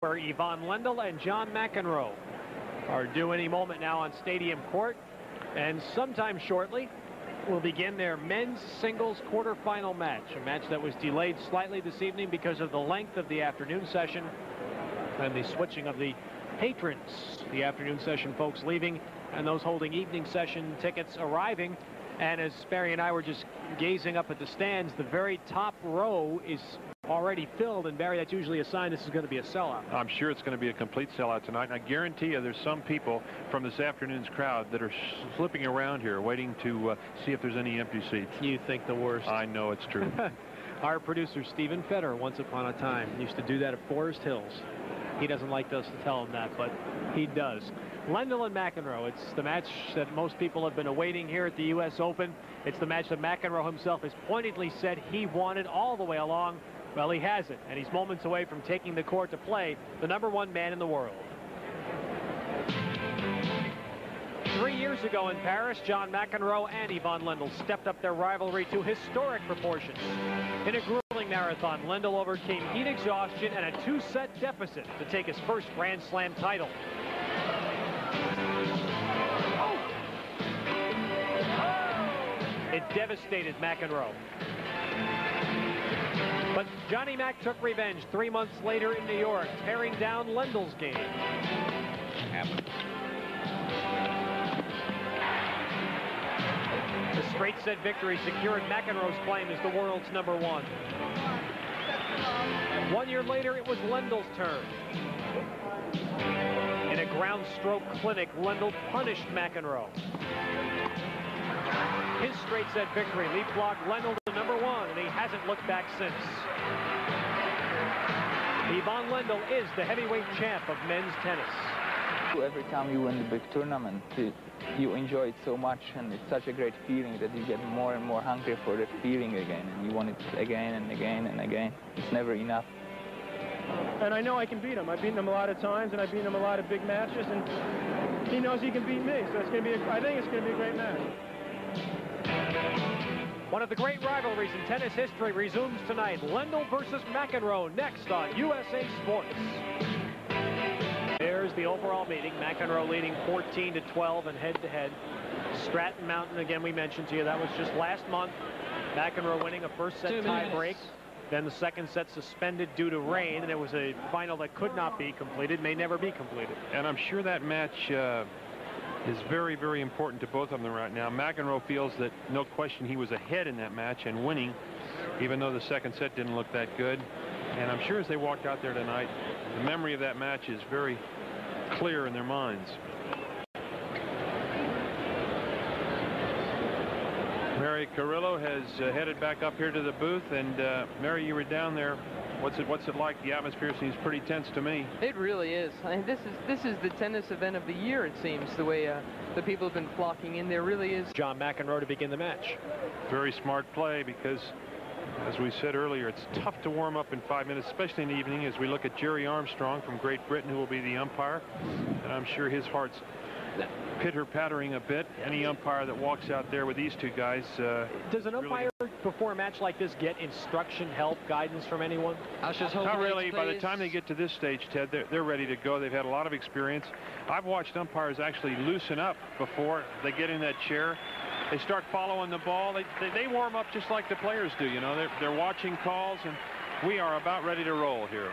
where Ivan Lendl and John McEnroe are due any moment now on Stadium Court. And sometime shortly, will begin their men's singles quarterfinal match, a match that was delayed slightly this evening because of the length of the afternoon session and the switching of the patrons. The afternoon session folks leaving and those holding evening session tickets arriving. And as Barry and I were just gazing up at the stands, the very top row is already filled. And Barry, that's usually a sign this is going to be a sellout. I'm sure it's going to be a complete sellout tonight. And I guarantee you there's some people from this afternoon's crowd that are slipping around here waiting to uh, see if there's any empty seats. You think the worst. I know it's true. Our producer, Stephen Feder, once upon a time, used to do that at Forest Hills. He doesn't like us to tell him that, but he does. Lendl and McEnroe. It's the match that most people have been awaiting here at the U.S. Open. It's the match that McEnroe himself has pointedly said he wanted all the way along. Well, he hasn't, and he's moments away from taking the court to play the number one man in the world. Three years ago in Paris, John McEnroe and Ivan Lendl stepped up their rivalry to historic proportions. In a grueling marathon, Lendl overcame heat exhaustion and a two-set deficit to take his first Grand Slam title. It devastated McEnroe. But Johnny Mac took revenge three months later in New York, tearing down Lendl's game. The straight set victory secured McEnroe's claim as the world's number one. One year later, it was Lendl's turn. In a ground stroke clinic, Lendl punished McEnroe. His straight set victory leapfrogged Lendl to number one, and he hasn't looked back since. Ivan Lendl is the heavyweight champ of men's tennis. Every time you win the big tournament, you enjoy it so much, and it's such a great feeling that you get more and more hungry for the feeling again, and you want it again and again and again. It's never enough. And I know I can beat him. I've beaten him a lot of times, and I've beaten him a lot of big matches, and he knows he can beat me. So it's going to be. A, I think it's going to be a great match. One of the great rivalries in tennis history resumes tonight. Lendl versus McEnroe next on USA Sports. There's the overall meeting. McEnroe leading 14 to 12 and head-to-head. Stratton Mountain, again, we mentioned to you, that was just last month. McEnroe winning a first set tie break. Then the second set suspended due to rain, and it was a final that could not be completed, may never be completed. And I'm sure that match uh, is very, very important to both of them right now. McEnroe feels that no question he was ahead in that match and winning, even though the second set didn't look that good. And I'm sure as they walked out there tonight, the memory of that match is very clear in their minds. Mary Carillo has uh, headed back up here to the booth, and uh, Mary, you were down there. What's it What's it like? The atmosphere seems pretty tense to me. It really is. I mean, this is this is the tennis event of the year. It seems the way uh, the people have been flocking in. There really is. John McEnroe to begin the match. Very smart play because, as we said earlier, it's tough to warm up in five minutes, especially in the evening. As we look at Gerry Armstrong from Great Britain, who will be the umpire, and I'm sure his heart's pitter-pattering a bit. Any umpire that walks out there with these two guys. Uh, Does an umpire really before a match like this get instruction, help, guidance from anyone? Not really. By the time they get to this stage, Ted, they're, they're ready to go. They've had a lot of experience. I've watched umpires actually loosen up before they get in that chair. They start following the ball. They, they, they warm up just like the players do. You know, they're, they're watching calls, and we are about ready to roll here.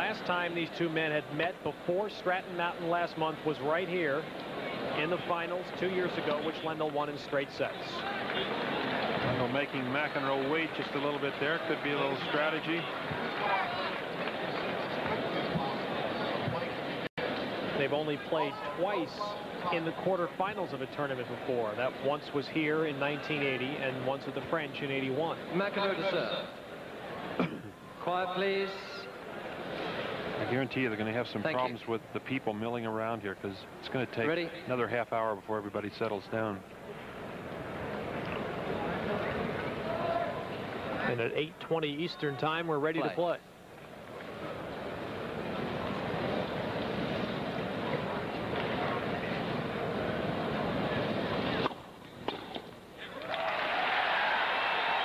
Last time these two men had met before Stratton Mountain last month was right here in the finals two years ago, which Lendl won in straight sets. Lendl making McEnroe wait just a little bit there. Could be a little strategy. They've only played twice in the quarterfinals of a tournament before. That once was here in 1980 and once with the French in 81. McEnroe to serve. Quiet, please. I guarantee you they're going to have some Thank problems you. with the people milling around here because it's going to take Ready? another half hour before everybody settles down. And at 8.20 Eastern time, we're ready play. to play.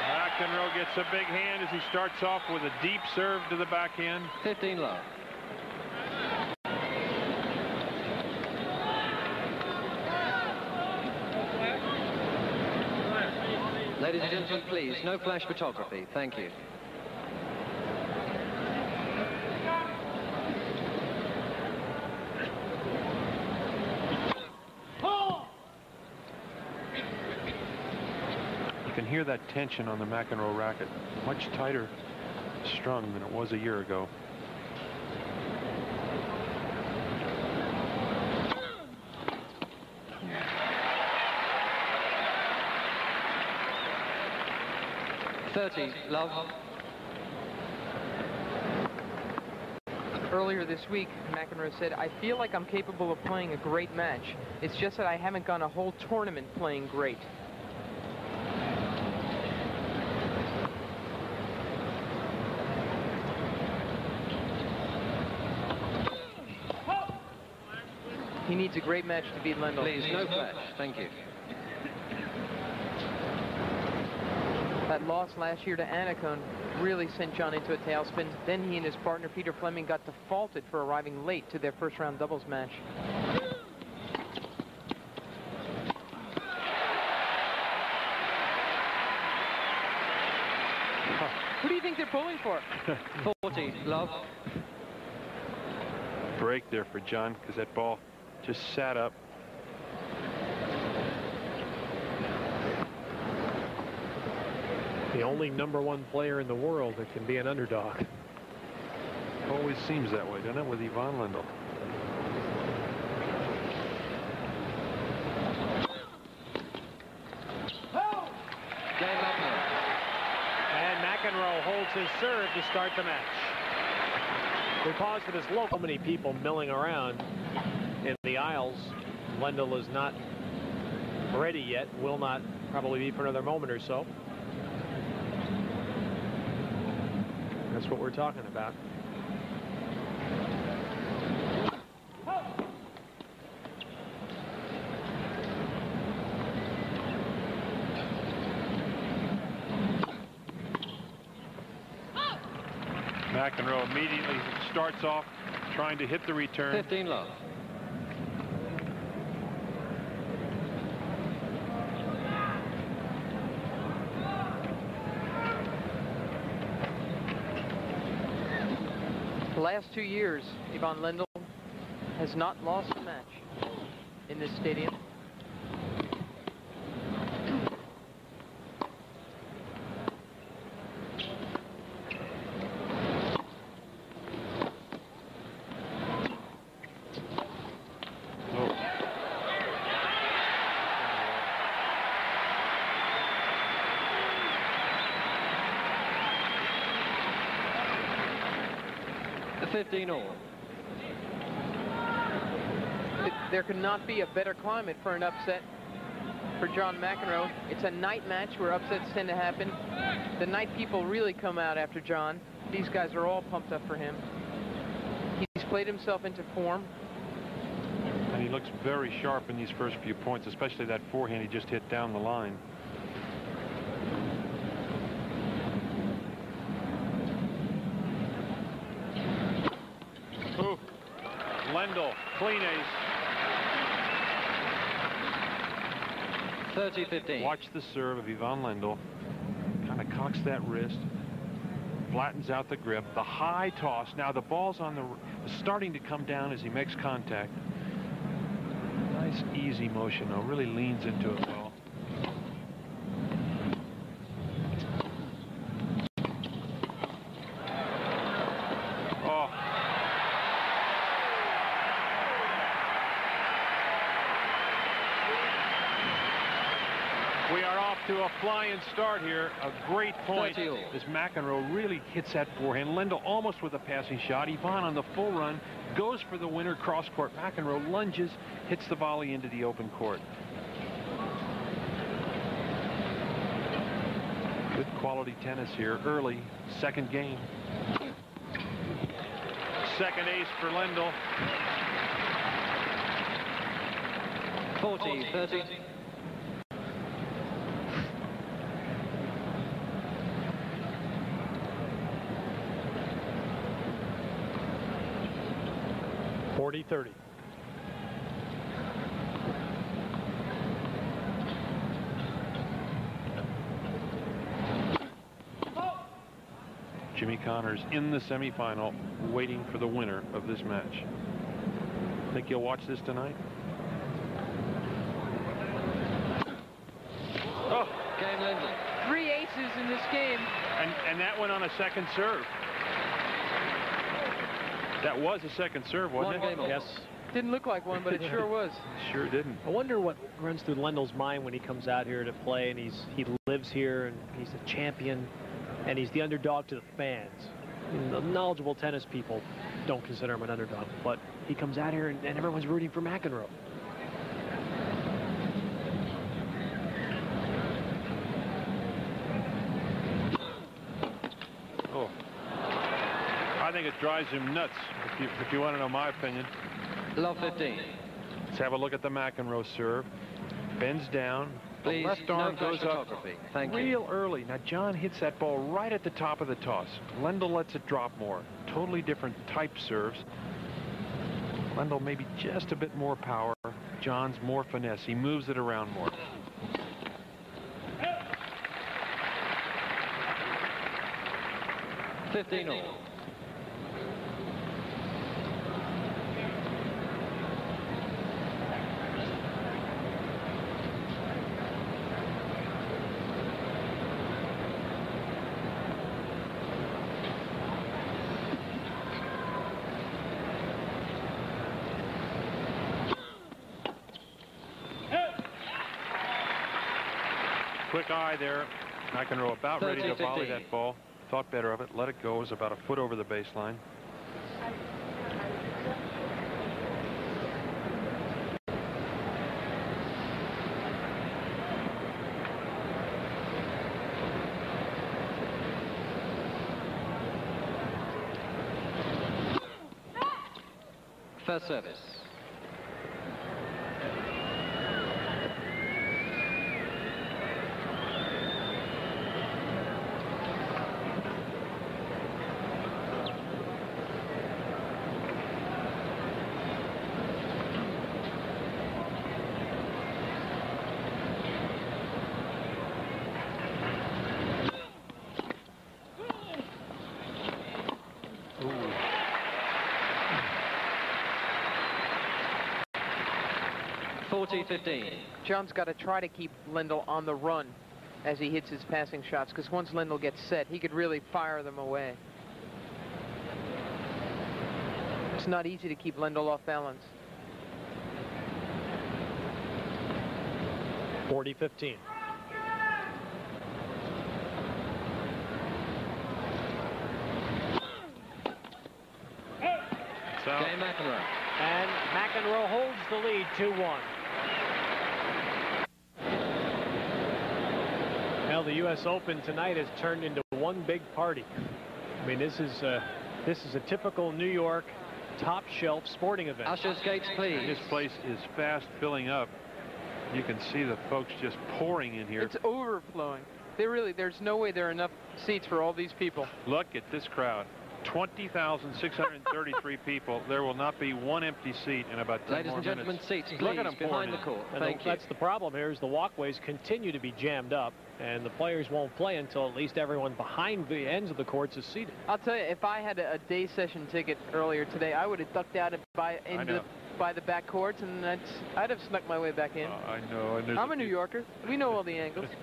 McEnroe gets a big hand as he starts off with a deep serve to the backhand. 15 love. Ladies and gentlemen, please, no flash photography. Thank you. You can hear that tension on the McEnroe racket. Much tighter strung than it was a year ago. Thirty, love. Earlier this week, McEnroe said, I feel like I'm capable of playing a great match. It's just that I haven't gone a whole tournament playing great. He needs a great match to beat Lendl. Please, no flash. Thank you. Loss last year to Annacone really sent John into a tailspin. Then he and his partner Peter Fleming got defaulted for arriving late to their first round doubles match. Who do you think they're pulling for? 40, love. Break there for John because that ball just sat up. The only number one player in the world that can be an underdog. Always seems that way, doesn't it, with Ivan Lendl? And McEnroe holds his serve to start the match. We pause for this local. Many people milling around in the aisles. Lendl is not ready yet. Will not probably be for another moment or so. That's what we're talking about. McEnroe immediately starts off trying to hit the return. 15 love. Last two years, Ivan Lendl has not lost a match in this stadium. The 15 all. There could not be a better climate for an upset for John McEnroe. It's a night match where upsets tend to happen. The night people really come out after John. These guys are all pumped up for him. He's played himself into form. And he looks very sharp in these first few points, especially that forehand he just hit down the line. Ooh. Lendl, clean ace. 30-15. Watch the serve of Ivan Lendl. Kind of cocks that wrist. Flattens out the grip. The high toss. Now the ball's on the starting to come down as he makes contact. Nice easy motion though. Really leans into it well. Oh. We are off to a flying start here. A great point 30 all. as McEnroe really hits that forehand. Lendl almost with a passing shot. Ivan on the full run goes for the winner cross court. McEnroe lunges, hits the volley into the open court. Good quality tennis here early. Second game. Second ace for Lendl. 40, 30. 40-30. Jimmy Connors in the semifinal waiting for the winner of this match. Think you'll watch this tonight? Oh, game Lendl. Three aces in this game. And, and that went on a second serve. That was a second serve, wasn't One it? game Yes. Didn't look like one, but it sure was. Sure didn't. I wonder what runs through Lendl's mind when he comes out here to play and he's he lives here and he's a champion and he's the underdog to the fans. The knowledgeable tennis people don't consider him an underdog, but he comes out here and, and everyone's rooting for McEnroe. drives him nuts, if you, if you want to know my opinion. Love 15. Let's have a look at the McEnroe serve. Bends down. Please, the left arm no goes up Thank real you. early. Now, John hits that ball right at the top of the toss. Lendl lets it drop more. Totally different type serves. Lendl maybe just a bit more power. John's more finesse. He moves it around more. Fifteen. all. shy there. McEnroe about ready to volley that ball. Thought better of it. Let it go. It was about a foot over the baseline. First service. 40-15. John's got to try to keep Lendl on the run as he hits his passing shots, because once Lendl gets set, he could really fire them away. It's not easy to keep Lendl off balance. 40-15. So, and McEnroe holds the lead 2-1. The U.S. Open tonight has turned into one big party. I mean, this is uh, this is a typical New York top shelf sporting event. Ushers gates, please. This place is fast filling up. You can see the folks just pouring in here. It's overflowing. They really, there's no way there are enough seats for all these people. Look at this crowd. 20,633 people. There will not be one empty seat in about 10 Ladies more and gentlemen, minutes. seats, please, Look at them behind the court. And Thank the- you. that's the problem here is the walkways continue to be jammed up and the players won't play until at least everyone behind the ends of the courts is seated. I'll tell you, if I had a, a day session ticket earlier today, I would have ducked out by into know. by the back courts, and that's, I'd have snuck my way back in. Oh, I know. And there's I'm a New Yorker. We know all the angles.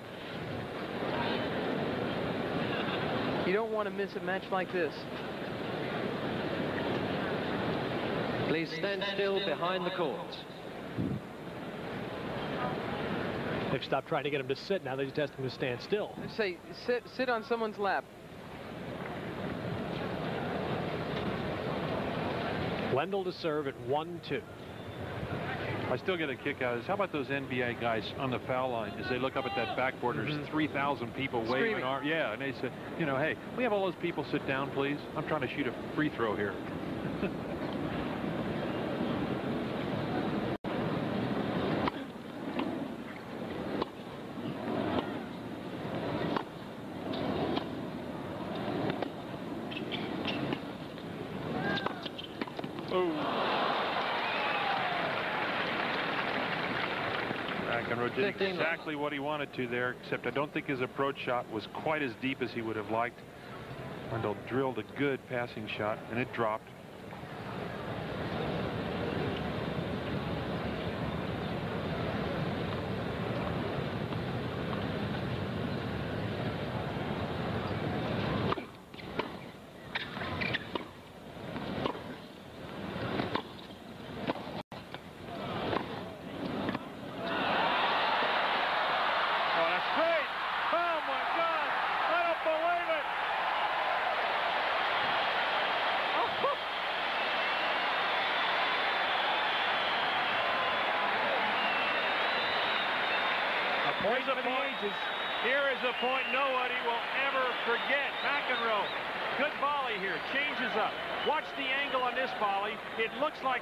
You don't want to miss a match like this. Please stand still behind the court. They've stopped trying to get him to sit. Now they just ask him to stand still. Say, sit, sit on someone's lap. Lendl to serve at 1-2. I still get a kick out of this. How about those NBA guys on the foul line as they look up at that backboard? There's mm-hmm. 3,000 people waving. Screaming. Ar- yeah, and they said, you know, hey, we have all those people sit down, please. I'm trying to shoot a free throw here. Oh. Did exactly what he wanted to there, except I don't think his approach shot was quite as deep as he would have liked. Lendl drilled a good passing shot, and it dropped.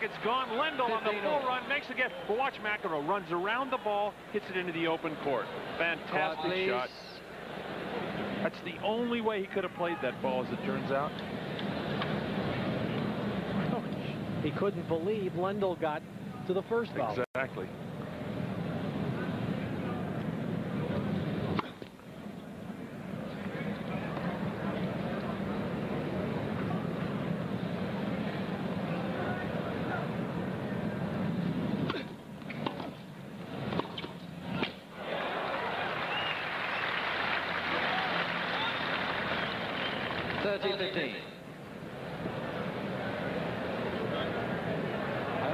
It's gone. Lendl on the full run makes the get. But watch McEnroe runs around the ball, hits it into the open court. Fantastic shot. That's the only way he could have played that ball, as it turns out. He couldn't believe Lendl got to the first ball. Exactly. 30-15.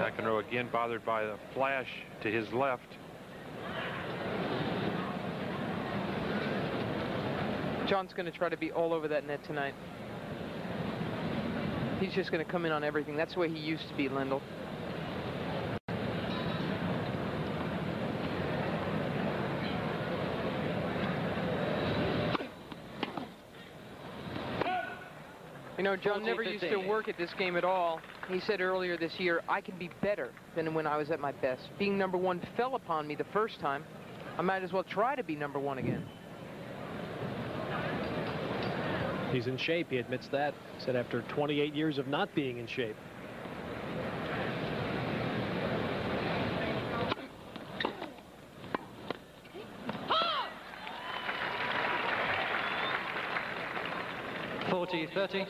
McEnroe again bothered by the flash to his left. John's going to try to be all over that net tonight. He's just going to come in on everything. That's the way he used to be, Lendl. Know, John never used to work at this game at all. He said earlier this year, I can be better than when I was at my best. Being number one fell upon me the first time. I might as well try to be number one again. He's in shape. He admits that. Said after 28 years of not being in shape. 30.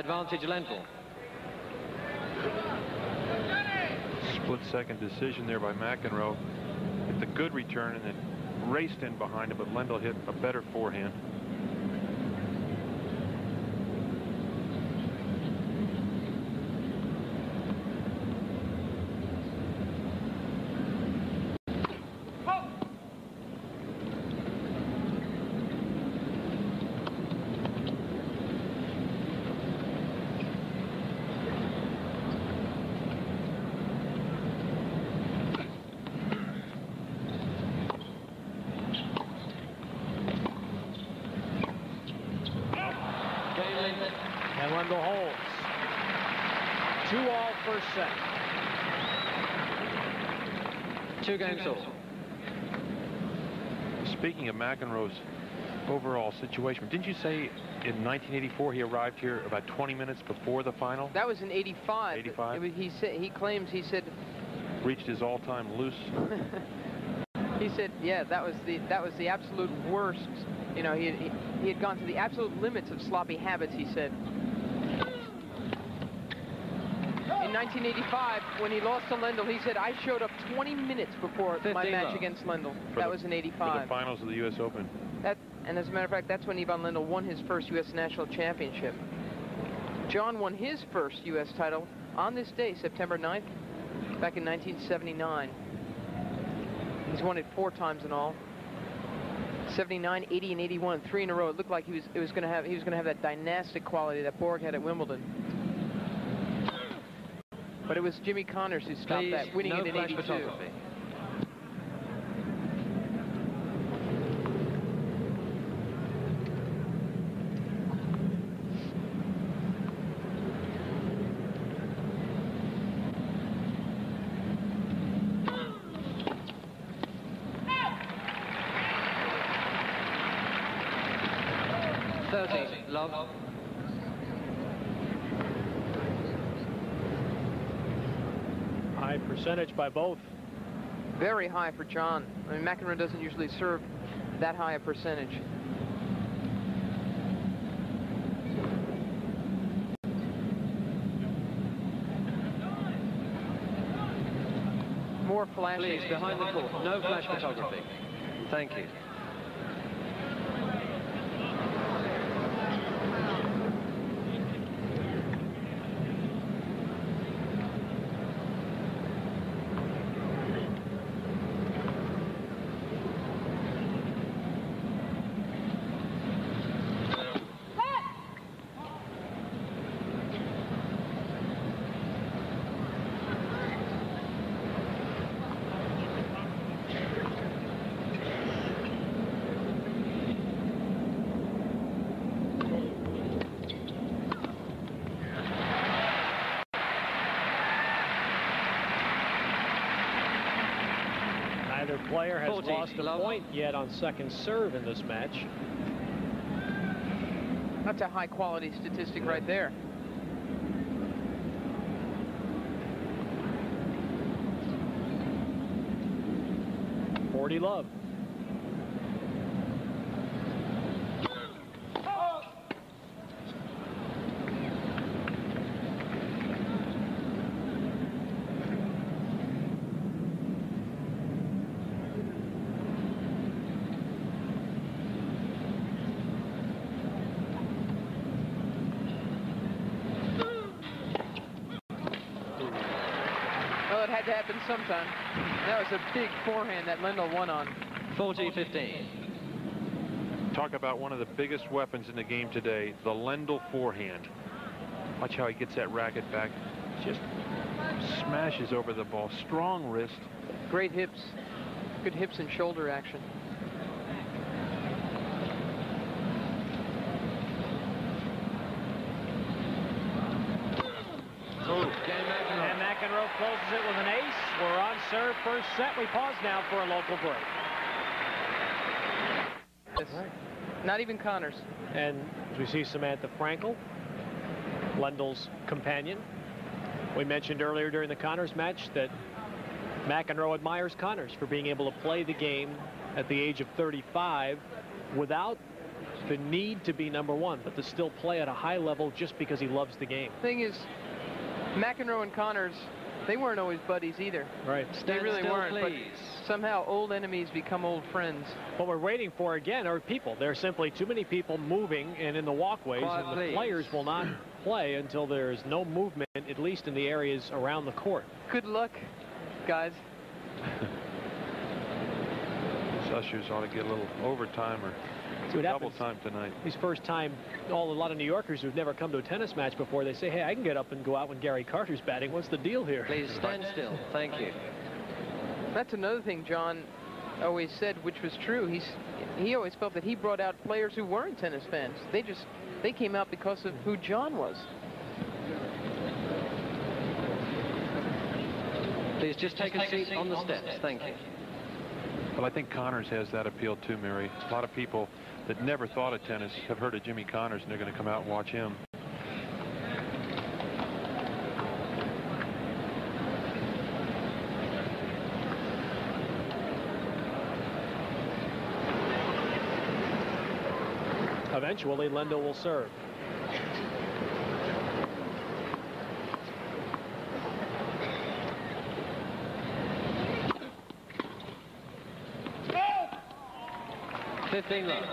Advantage Lendl. Split second decision there by McEnroe. Hit the good return and then raced in behind him, but Lendl hit a better forehand. Two games all. Speaking of McEnroe's overall situation, didn't you say in 1984 he arrived here about 20 minutes before the final? That was in 85. 85? he, said, he claims, he said... Reached his all-time loose. he said, yeah, that was the that was the absolute worst. You know, he, he, he had gone to the absolute limits of sloppy habits, he said. 1985, when he lost to Lendl, he said, I showed up 20 minutes before my match love. against Lendl. For that the- was in For 85. the finals of the U.S. Open. That, and as a matter of fact, that's when Ivan Lendl won his first U.S. National Championship. John won his first U.S. title on this day, September 9th, back in 1979. He's won it four times in all. 79, 80, and 81, three in a row. It looked like he was it was going to have he was going to have that dynastic quality that Borg had at Wimbledon. But it was Jimmy Connors who stopped Please, that, winning no it in flash 82. photography. Thirty, love. By both. Very high for John. I mean, McEnroe doesn't usually serve that high a percentage. More flashing. Please, behind the court, no flash photography. Thank you. Player has 40, lost a love. point yet on second serve in this match. That's a high quality statistic right there. Forty love. Well, it had to happen sometime. That was a big forehand that Lendl won on. 40, 15. Talk about one of the biggest weapons in the game today, the Lendl forehand. Watch how he gets that racket back. Just smashes over the ball. Strong wrist. Great hips. Good hips and shoulder action. And McEnroe closes it with an ace. We're on serve first set. We pause now for a local break. Not even Connors. And as we see Samantha Frankel, Lendl's companion. We mentioned earlier during the Connors match that McEnroe admires Connors for being able to play the game at the age of 35 without the need to be number one, but to still play at a high level just because he loves the game. Thing is, McEnroe and Connors, they weren't always buddies either. Right. They really still, weren't. But somehow old enemies become old friends. What we're waiting for again are people. There are simply too many people moving and in the walkways, Quiet, and the please. players will not play until there is no movement, at least in the areas around the court. Good luck, guys. These ushers ought to get a little overtime or See double happens. time tonight. These first time, all a lot of New Yorkers who've never come to a tennis match before, they say, hey, I can get up and go out when Gary Carter's batting. What's the deal here? Please stand still. Thank you. That's another thing John always said, which was true. He's he always felt that he brought out players who weren't tennis fans. They just they came out because of who John was. Please just take a seat on the steps. Thank you. Well, I think Connors has that appeal too, Mary. A lot of people that never thought of tennis have heard of Jimmy Connors, and they're going to come out and watch him. Eventually, Lendl will serve. 15 love.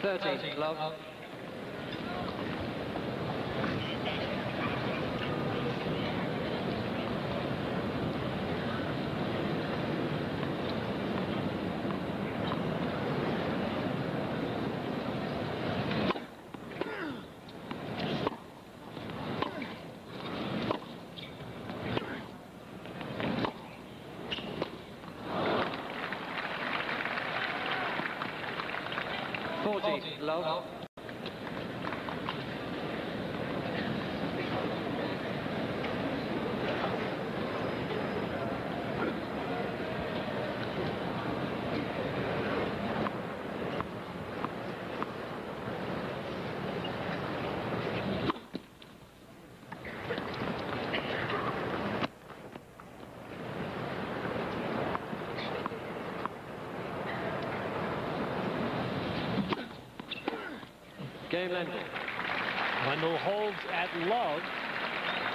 Thirteen, love. Forty, love. Game Lendl. Lendl holds at love,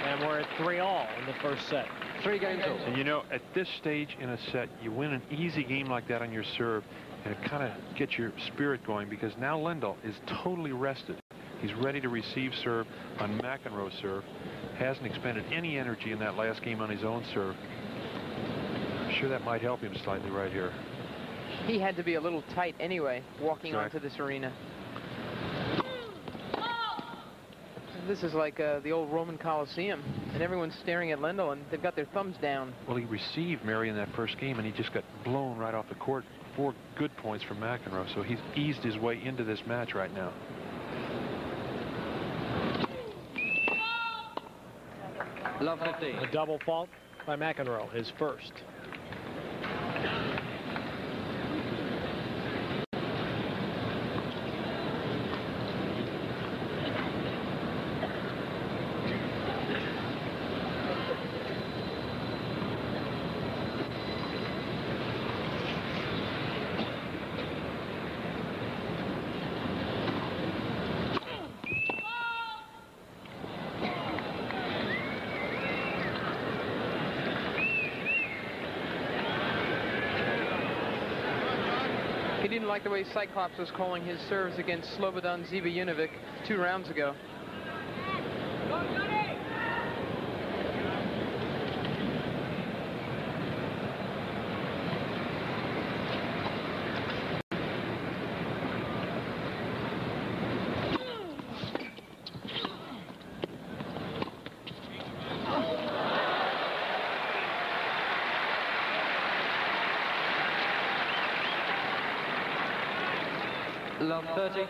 and we're at three all in the first set. Three games all. And you know, at this stage in a set, you win an easy game like that on your serve, and it kind of gets your spirit going because now Lendl is totally rested. He's ready to receive serve on McEnroe's serve. Hasn't expended any energy in that last game on his own serve. I'm sure that might help him slightly right here. He had to be a little tight anyway, walking Correct. onto this arena. This is like uh, the old Roman Coliseum, and everyone's staring at Lendl, and they've got their thumbs down. Well, he received Mary in that first game, and he just got blown right off the court. Four good points from McEnroe, so he's eased his way into this match right now. Love 15. A double fault by McEnroe, his first. He didn't like the way Cyclops was calling his serves against Slobodan Zivojinovic two rounds ago. Love 30.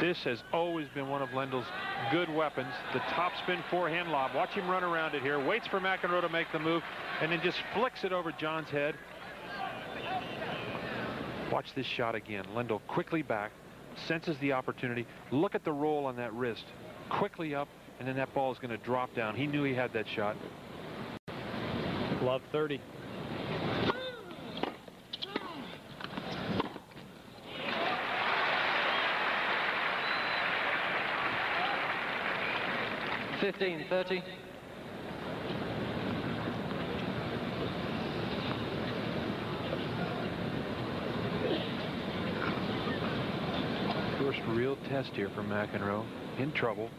This has always been one of Lendl's good weapons. The topspin forehand lob. Watch him run around it here. Waits for McEnroe to make the move and then just flicks it over John's head. Watch this shot again. Lendl quickly back, senses the opportunity. Look at the roll on that wrist. Quickly up, and then that ball is going to drop down. He knew he had that shot. Love 30. Fifteen, thirty. First real test here for McEnroe. In trouble.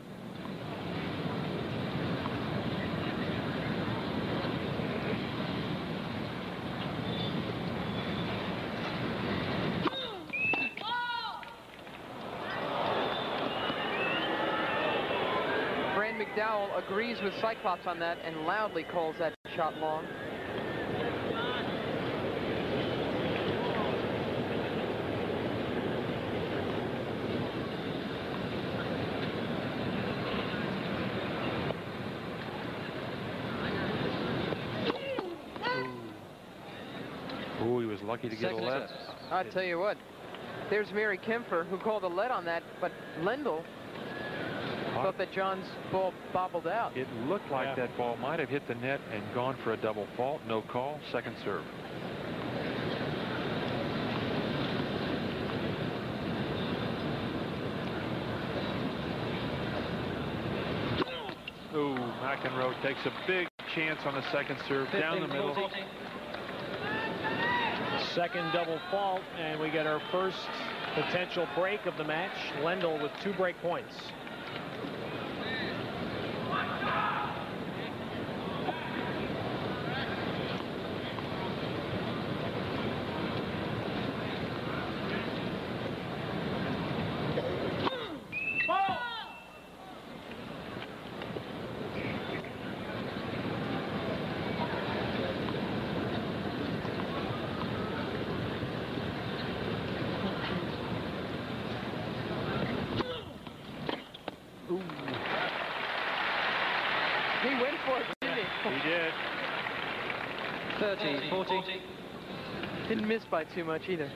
Agrees with Cyclops on that and loudly calls that shot long. Ooh, he was lucky to get a Second left. attempt. I tell you what, There's Mary Kempfer, who called a lead on that, but Lendl thought that John's ball bobbled out. It looked like Yeah. that ball might have hit the net and gone for a double fault. No call. Second serve. Ooh, McEnroe takes a big chance on the second serve down the middle. Second double fault, and we get our first potential break of the match. Lendl with two break points. He went for it, didn't he? He did. 30, 40. Didn't miss by too much either.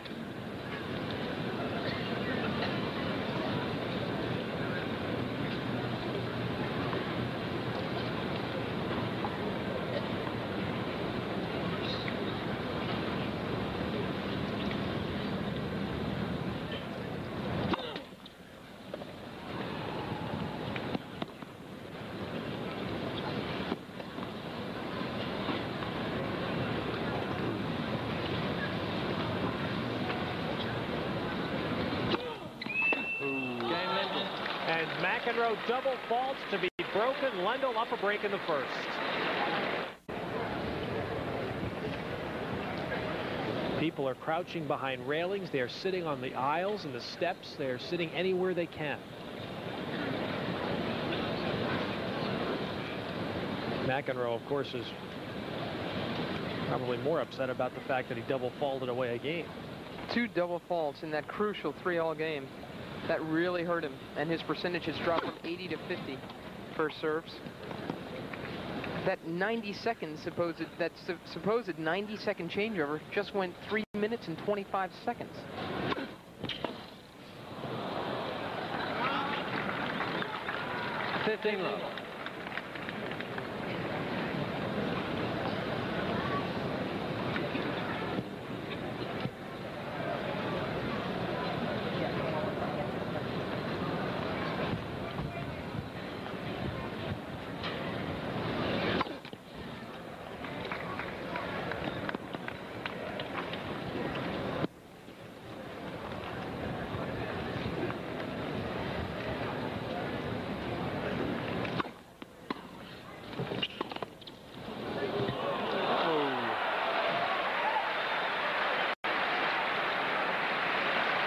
Game Lendl. And McEnroe double faults to be broken. Lendl up a break in the first. People are crouching behind railings. They are sitting on the aisles and the steps. They are sitting anywhere they can. McEnroe, of course, is probably more upset about the fact that he double faulted away a game. Two double faults in that crucial three-all game. That really hurt him, and his percentage has dropped from 80 to 50 first serves. That 90 seconds supposed that su supposed 90 second changeover just went three minutes and 25 seconds. Fifteen.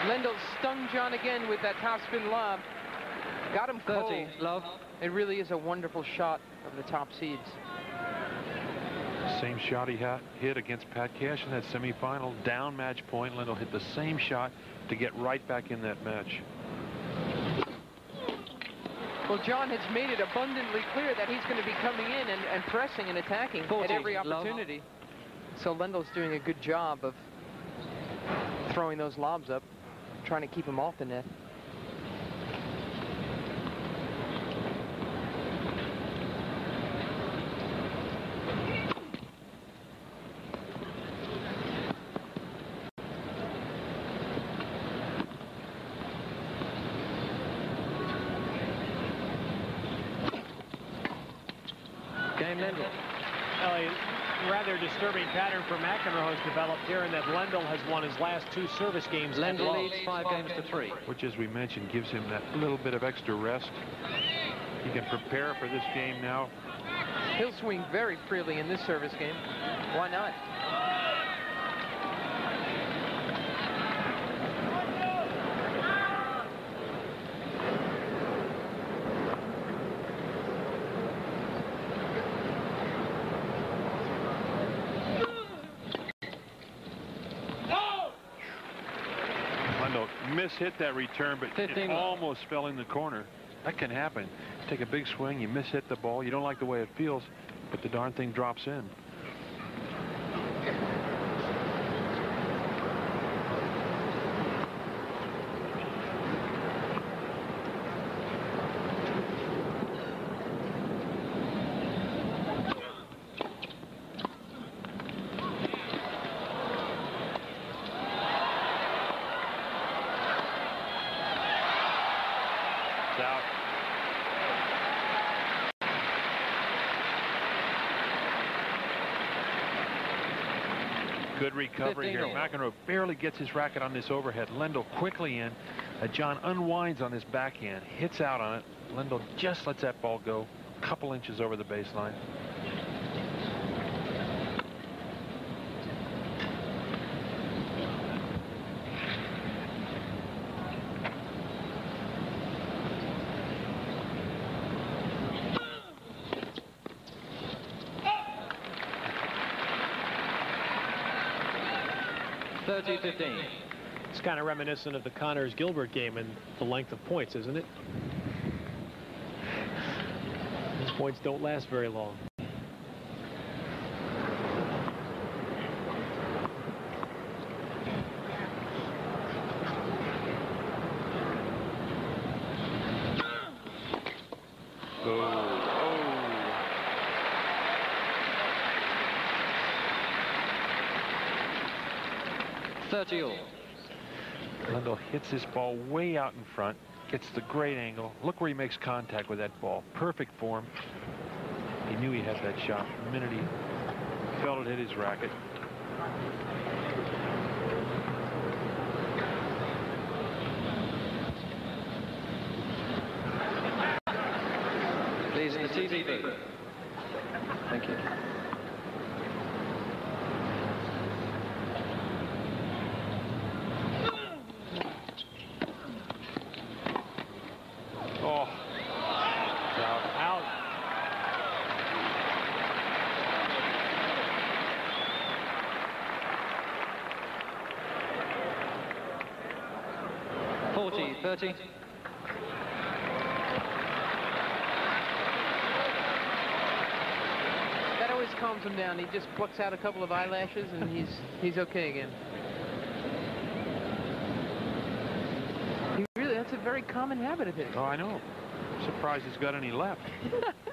Lendl stung John again with that topspin lob. Got him 30, cold. love. It really is a wonderful shot of the top seeds. Same shot he had hit against Pat Cash in that semifinal. Down match point. Lendl hit the same shot to get right back in that match. Well, John has made it abundantly clear that he's going to be coming in and, and pressing and attacking at 40, every love. opportunity. So Lendl's doing a good job of throwing those lobs up, trying to keep him off the net. Game Lendl. Well, a rather disturbing pattern for McEnroe has developed here in that Lendl has won his last two service games. at Lendl leads five games to three. which as we mentioned gives him that little bit of extra rest. He can prepare for this game now. He'll swing very freely in this service game. Why not? Mishit that return, but 15 it almost fell in the corner. That can happen. Take a big swing, you miss hit the ball, you don't like the way it feels, but the darn thing drops in. Good recovery here. McEnroe barely gets his racket on this overhead. Lendl quickly in. Uh, John unwinds on this backhand, hits out on it. Lendl just lets that ball go a couple inches over the baseline. It's kind of reminiscent of the Connors Gilbert game and the length of points, isn't it? These points don't last very long. Lendl hits this ball way out in front, gets the great angle. Look where he makes contact with that ball. Perfect form. He knew he had that shot the minute he felt it hit his racket. Please, the TV booth. Thank you. That always calms him down. He just plucks out a couple of eyelashes and he's he's okay again. He really, that's a very common habit of his. Oh, I know. I'm surprised he's got any left.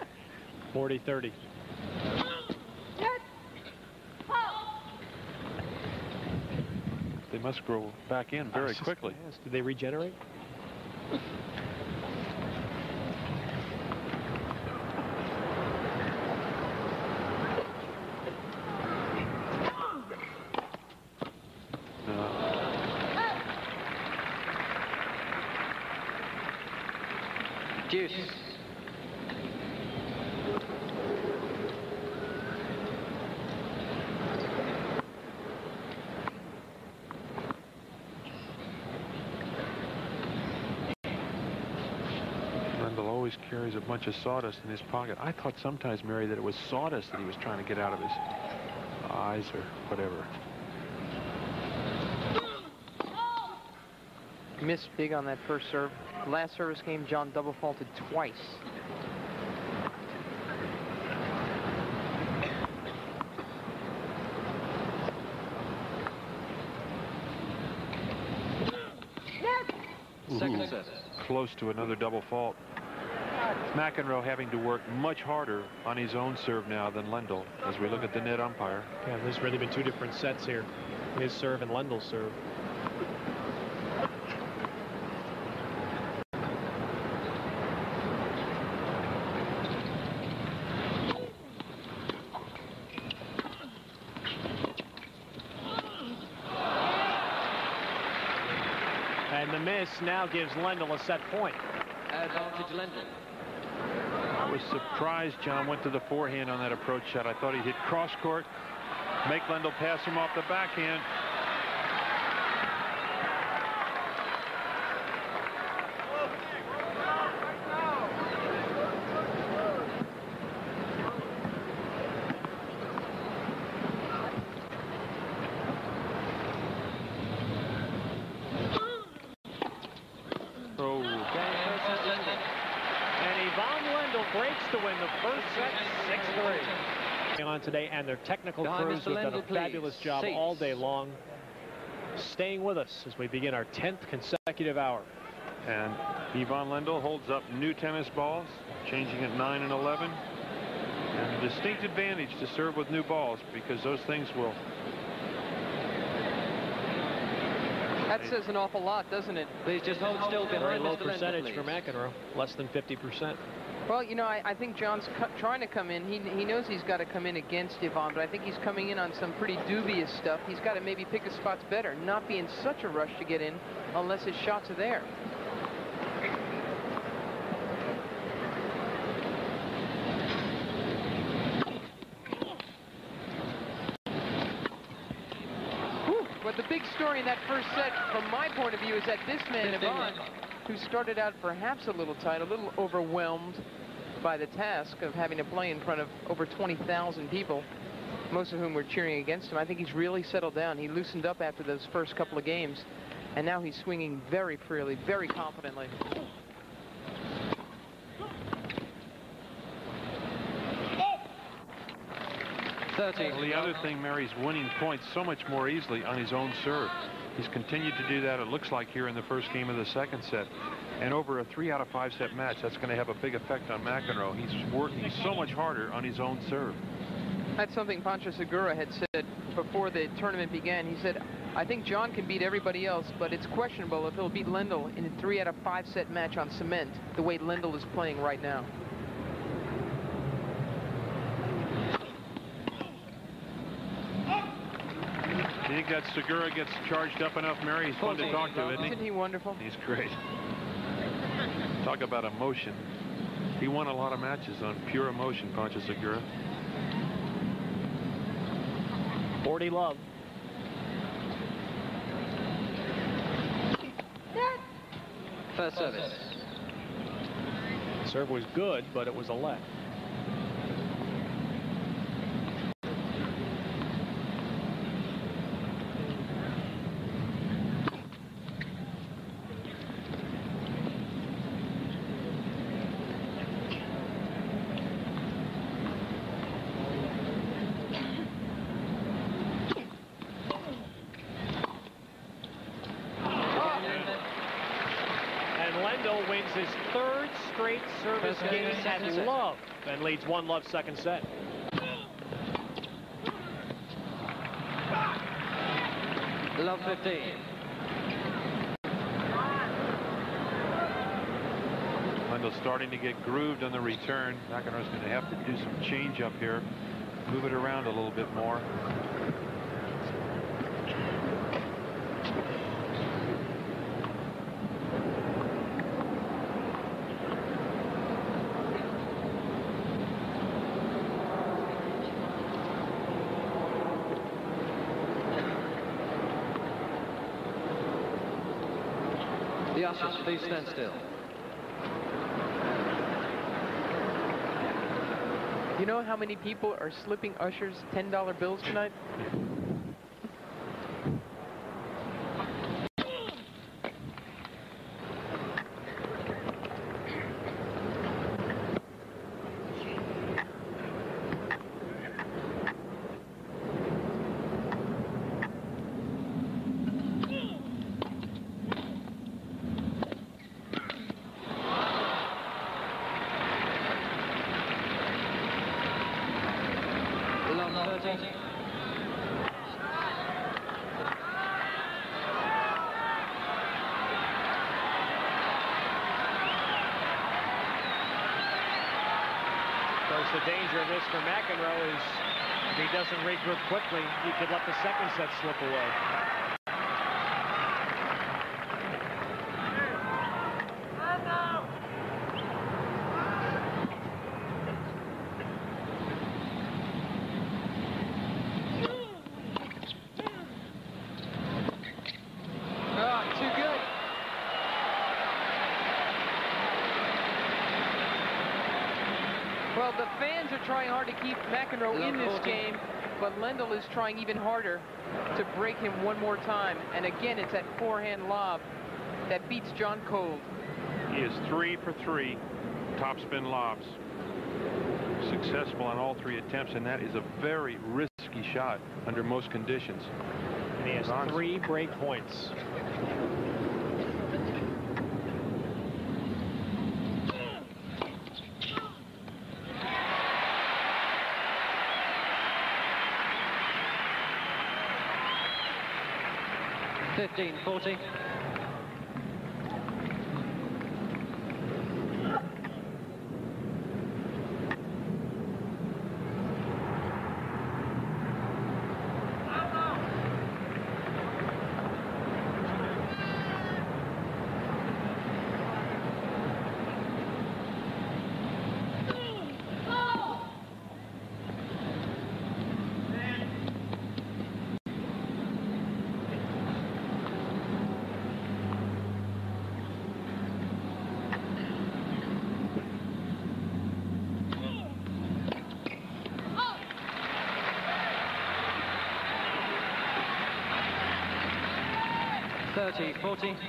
40-30. They must grow back in very quickly. Do they regenerate? Carries a bunch of sawdust in his pocket. I thought sometimes, Mary, that it was sawdust that he was trying to get out of his eyes or whatever. Missed big on that first serve. Last service game, John double faulted twice. Second set. Close to another double fault. McEnroe having to work much harder on his own serve now than Lendl as we look at the net umpire. Yeah, there's really been two different sets here. His serve and Lendl's serve. And the miss now gives Lendl a set point. Advantage Lendl. Was surprised John went to the forehand on that approach shot. I thought he hit cross court, make Lendl pass him off the backhand. Today and their technical crews have done a fabulous job all day long staying with us as we begin our 10th consecutive hour. And Ivan Lendl holds up new tennis balls, changing at 9 and 11. And a distinct advantage to serve with new balls because those things will... That says an awful lot, doesn't it? Please just hold still behind Very low Mr. percentage Lendl, for McEnroe, less than 50%. Well, you know, I, I think John's trying to come in. He, he knows he's got to come in against Ivan, but I think he's coming in on some pretty dubious stuff. He's got to maybe pick his spots better, not be in such a rush to get in unless his shots are there. But the big story in that first set, from my point of view, is that this man, Ivan, who started out perhaps a little tight, a little overwhelmed by the task of having to play in front of over 20,000 people, most of whom were cheering against him. I think he's really settled down. He loosened up after those first couple of games, and now he's swinging very freely, very confidently. 30. Well, the other thing, Mary's winning points so much more easily on his own serve. He's continued to do that, it looks like, here in the first game of the second set. And over a three out of five set match, that's going to have a big effect on McEnroe. He's working so much harder on his own serve. That's something Pancho Segura had said before the tournament began. He said, I think John can beat everybody else, but it's questionable if he'll beat Lendl in a three out of five set match on cement, the way Lendl is playing right now. You think that Segura gets charged up enough, Mary? He's fun to talk to, isn't he? Isn't he wonderful? He's great. Talk about emotion. He won a lot of matches on pure emotion, Pancho Segura. 40 love. First service. The serve was good, but it was a left. Love leads one love second set. Love 15. Lendl's starting to get grooved on the return. McEnroe's going to have to do some change up here. Move it around a little bit more. Ushers, please stand still. You know how many people are slipping ushers $10 bills tonight? for McEnroe is if he doesn't regroup he could let the second set slip away. Ah, well, the fans are trying hard to keep McEnroe in this game, but Lendl is trying even harder to break him one more time. And again, it's that forehand lob that beats John cold. He is three for three topspin lobs. Successful on all three attempts, and that is a very risky shot under most conditions. And he has three break points. 15, 30, 40.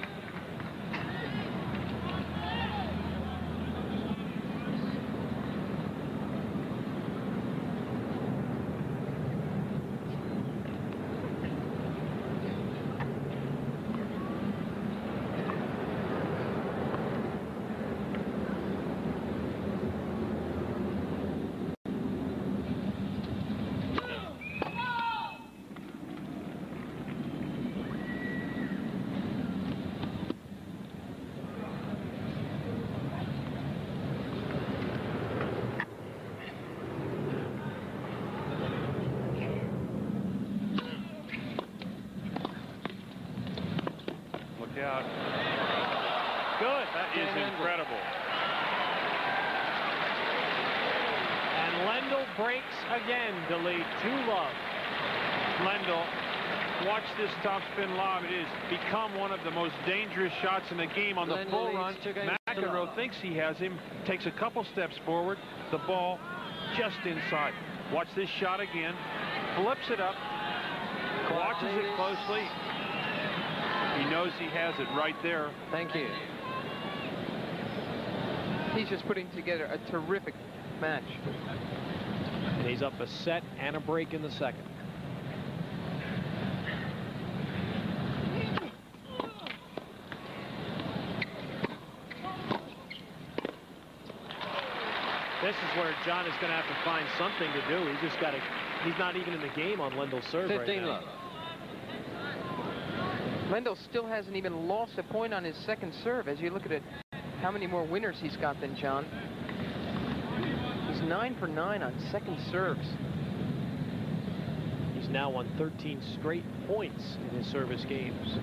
This topspin lob. It has become one of the most dangerous shots in the game on the full run. McEnroe thinks he has him, takes a couple steps forward, the ball just inside. Watch this shot again, flips it up, watches it closely. He knows he has it right there. Thank you. He's just putting together a terrific match. And he's up a set and a break in the second. This is is going to have to find something to do. He's just got to, he's not even in the game on Lendl's serve 15 right now. love. Lendl still hasn't even lost a point on his second serve. As you look at it, how many more winners he's got than John. He's 9 for 9 on second serves. He's now on 13 straight points in his service games.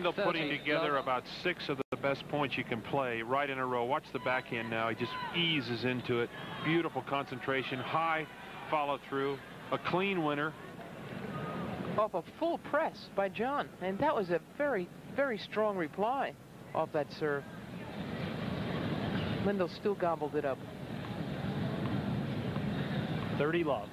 Lendl putting together about six of the best points you can play right in a row. Watch the backhand now. He just eases into it. Beautiful concentration, high follow through, a clean winner. Off a full press by John. And that was a very, very strong reply off that serve. Lendl still gobbled it up. 30 love.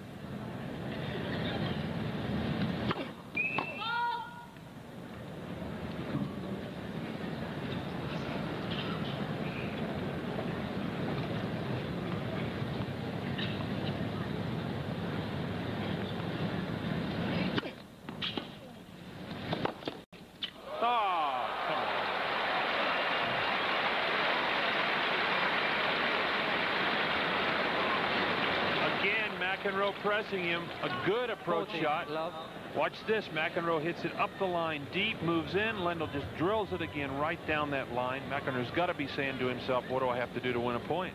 Pressing him. A good approach 40, shot. Love. Watch this. McEnroe hits it up the line deep, moves in. Lendl just drills it again right down that line. McEnroe's got to be saying to himself, what do I have to do to win a point?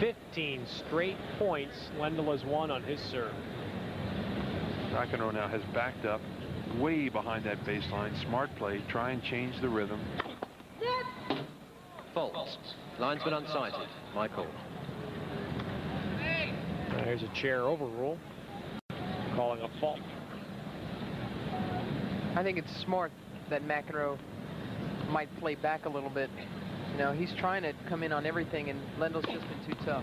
15 straight points Lendl has won on his serve. McEnroe now has backed up way behind that baseline. Smart play. Try and change the rhythm. Fault. Linesman unsighted. Michael. There's a chair overrule, calling a fault. I think it's smart that McEnroe might play back a little bit. You know, he's trying to come in on everything, and Lendl's just been too tough.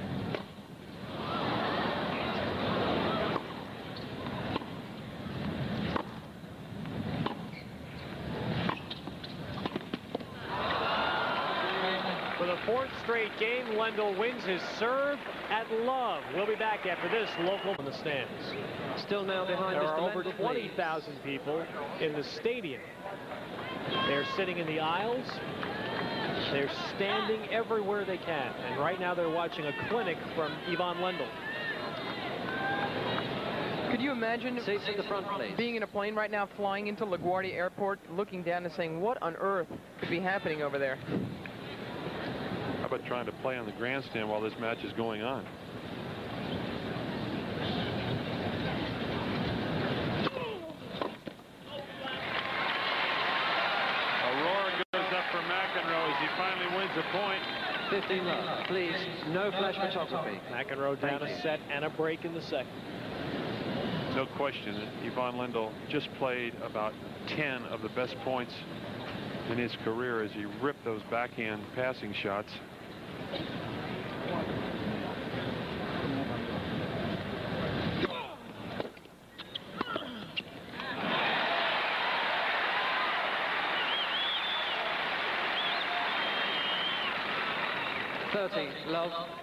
For the fourth straight game, Lendl wins his serve at love. We'll be back after this local in the stands. Still now behind there are over 20,000 people in the stadium. They're sitting in the aisles. They're standing everywhere they can. And right now they're watching a clinic from Ivan Lendl. Could you imagine front, being in a plane right now, flying into LaGuardia Airport, looking down and saying, what on earth could be happening over there? About trying to play on the grandstand while this match is going on. wins a point. 15 love, please. No flash photography. McEnroe down Thank a you. set and a break in the second. No question Ivan Lendl just played about 10 of the best points in his career as he ripped those backhand passing shots. Thirty, love.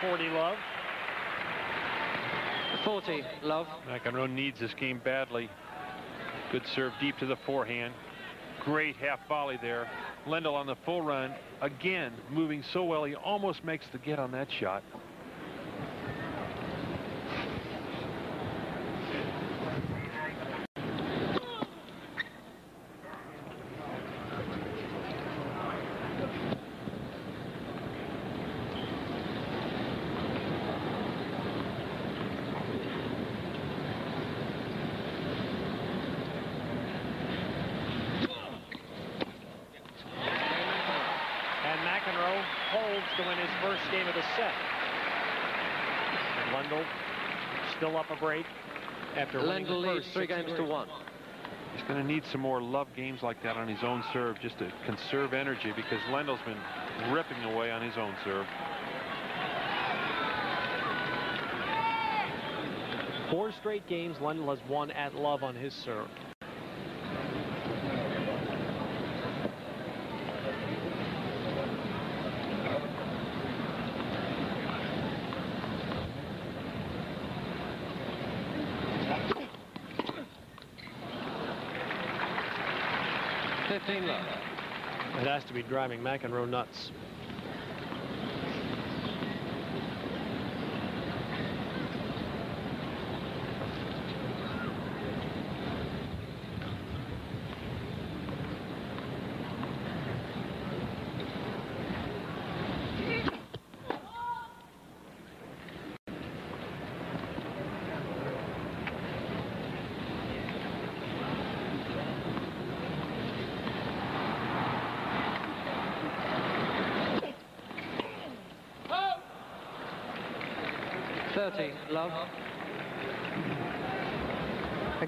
40 Love. 40 Love. McEnroe needs this game badly. Good serve deep to the forehand. Great half volley there. Lendl on the full run. Again, moving so well, he almost makes the get on that shot. 'Lendl Lendl still up a break after Lendl leads three games to one. He's going to need some more love games like that on his own serve just to conserve energy because Lendl's been ripping away on his own serve. Four straight games Lendl has won at love on his serve. Has to be driving McEnroe nuts.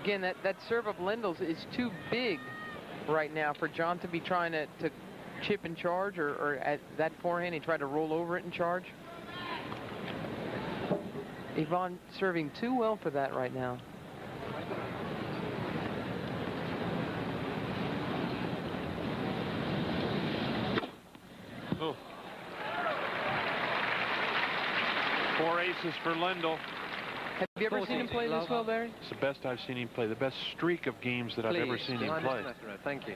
Again, that, that serve of Lendl's is too big right now for John to be trying to, to chip and charge or, or at that forehand he tried to roll over it and charge. Ivan serving too well for that right now. Oh. Four aces for Lendl. Have you ever seen him play this well, Barry? It's the best I've seen him play. The best streak of games that Please, I've ever seen him play. Thank you.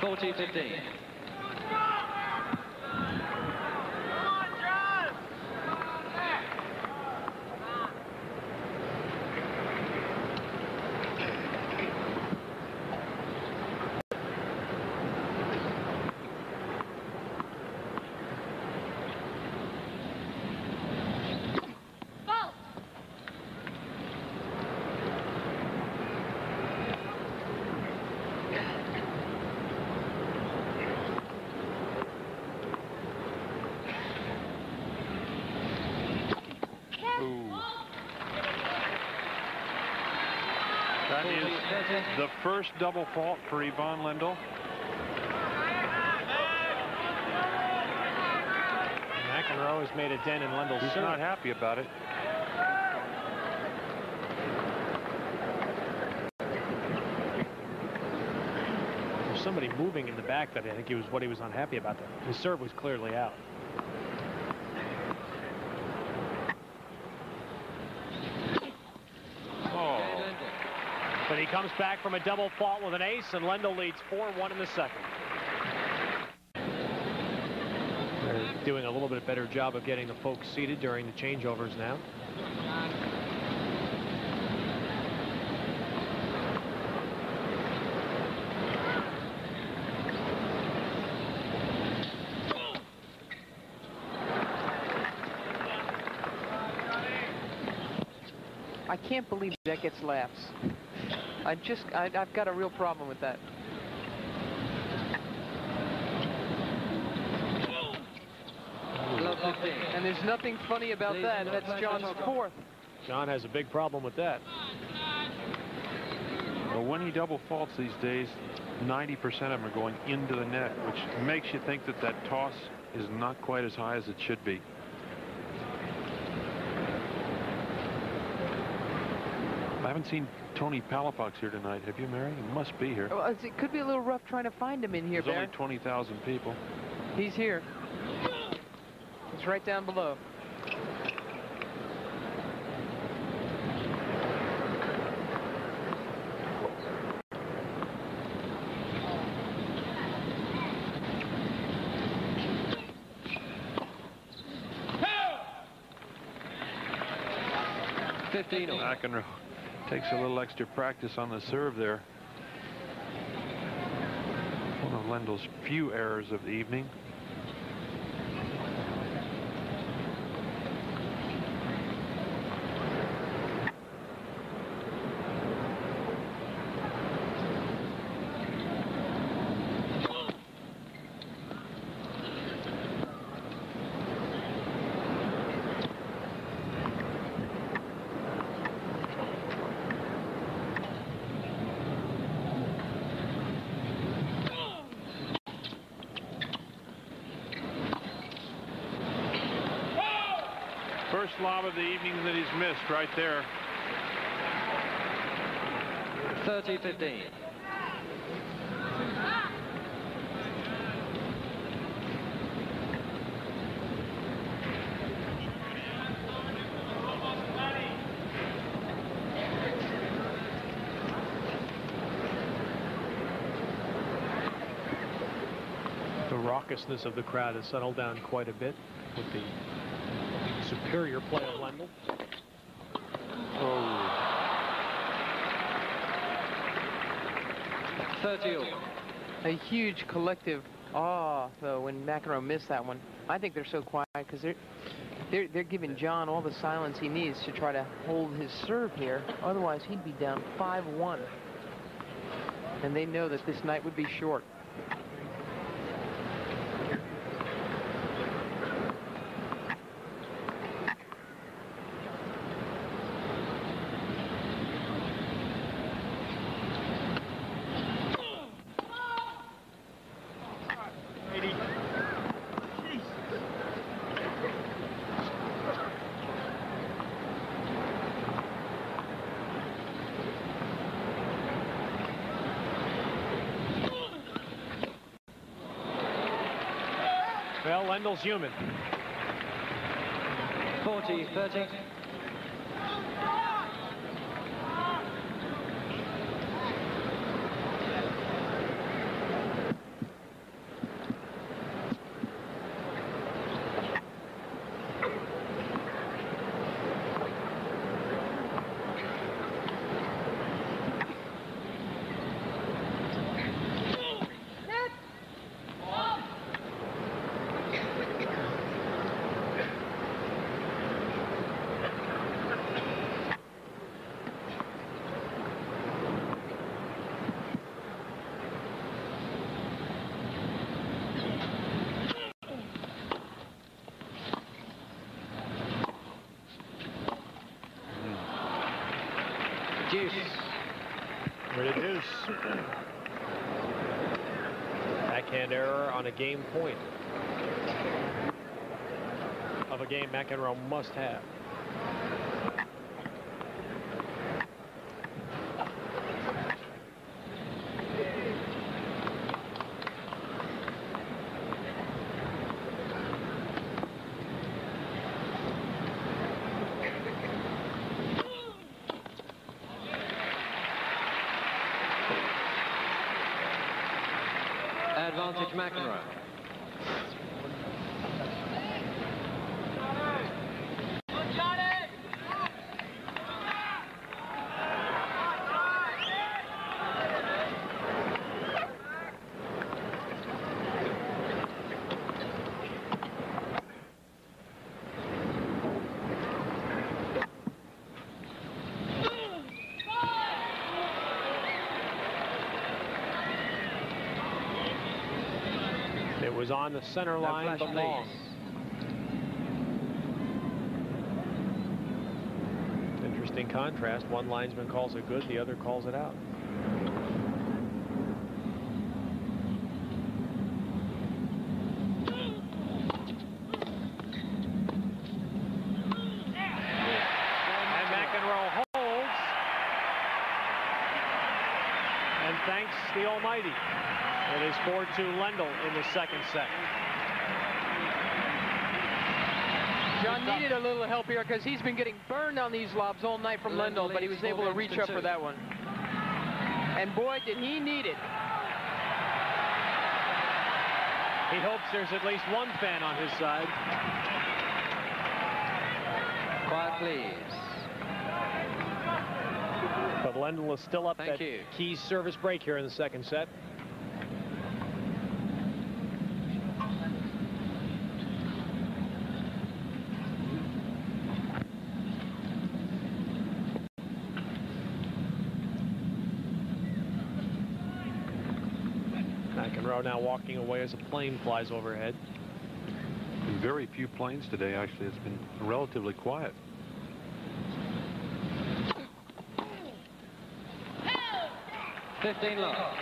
Forty fifteen. The first double fault for Ivan Lendl. McEnroe has made a dent in Lendl's He's serve. not happy about it. There's somebody moving in the back that I think he was what he was unhappy about. That his serve was clearly out. Oh. But he comes back from a double fault with an ace, and Lendl leads 4-1 in the second. They're doing a little bit better job of getting the folks seated during the changeovers now. I can't believe that gets laughs. I just, I, I've got a real problem with that. And there's nothing funny about that. That's John's fourth. John has a big problem with that. Well, when he double faults these days, 90% of them are going into the net, which makes you think that that toss is not quite as high as it should be. Haven't seen Tony Palafox here tonight. Have you, Mary? He must be here. Well, it could be a little rough trying to find him in here, There's Bear. only 20,000 people. He's here. It's right down below. Fifteen. McEnroe takes a little extra practice on the serve there. One of Lendl's few errors of the evening. First lob of the evening that he's missed right there. 30, 15. The raucousness of the crowd has settled down quite a bit with the superior play of. Oh, 30 all. A huge collective awe, though, when McEnroe missed that one. I think they're so quiet because they're, they're they're giving John all the silence he needs to try to hold his serve here. Otherwise, he'd be down 5-1. And they know that this night would be short. Well, Lendl's human. 40, 30. Deuce. With a deuce. Backhand error on game point. Of a game McEnroe must have. advantage McEnroe. On the center line, no but long. Interesting contrast. One linesman calls it good, the other calls it out. And McEnroe holds. And thanks the Almighty. It is 4-2 Lendl in the second set. John needed a little help here because he's been getting burned on these lobs all night from Lendl, but he was able to reach up for that one. And boy, did he need it. He hopes there's at least one fan on his side. Quiet, please. But Lendl is still up Thank that you. key service break here in the second set. McEnroe now walking away as a plane flies overhead. Very few planes today, actually. It's been relatively quiet. Fifteen love.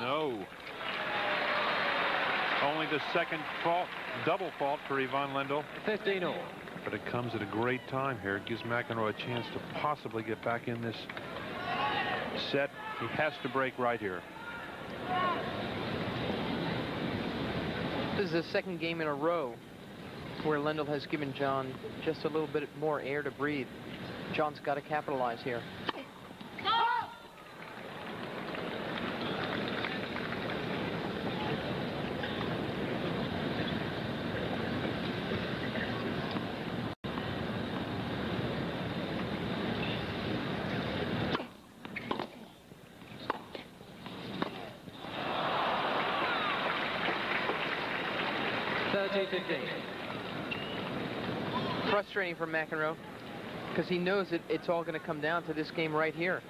No. The second fault, double fault for Ivan Lendl. 15 all. But it comes at a great time here. It gives McEnroe a chance to possibly get back in this set. He has to break right here. This is the second game in a row where Lendl has given John just a little bit more air to breathe. John's got to capitalize here. Frustrating for McEnroe because he knows that it's all going to come down to this game right here.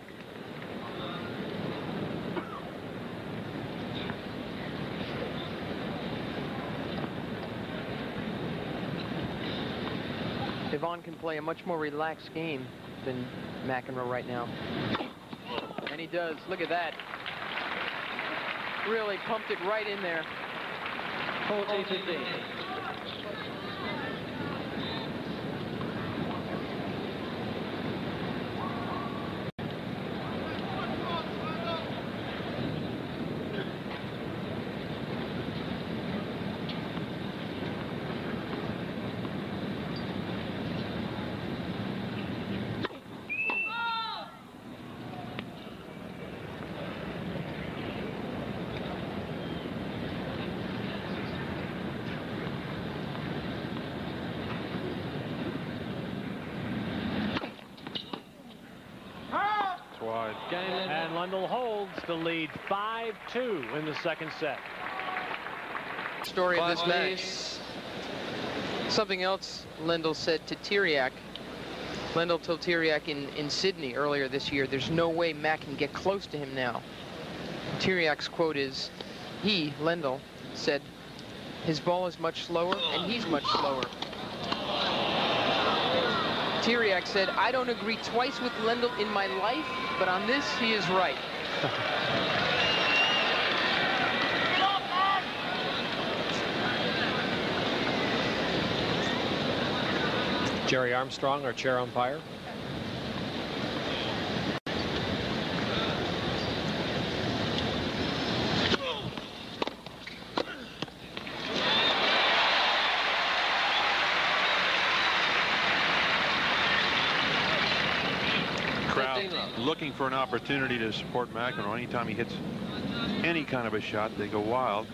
Ivan can play a much more relaxed game than McEnroe right now. And he does. Look at that. Really pumped it right in there. 14 15. It's wide. And Lendl holds the lead 5-2 in the second set. Story of this match. Something else Lendl said to Tiriac. Lendl told Tiriac in, in Sydney earlier this year, there's no way Mac can get close to him now. Tiriac's quote is, he, Lendl, said, his ball is much slower and he's much slower. Tiriac said, I don't agree twice with Lendl in my life, but on this, he is right. Gerry Armstrong, our chair umpire. looking for an opportunity to support McEnroe. Anytime he hits any kind of a shot, they go wild.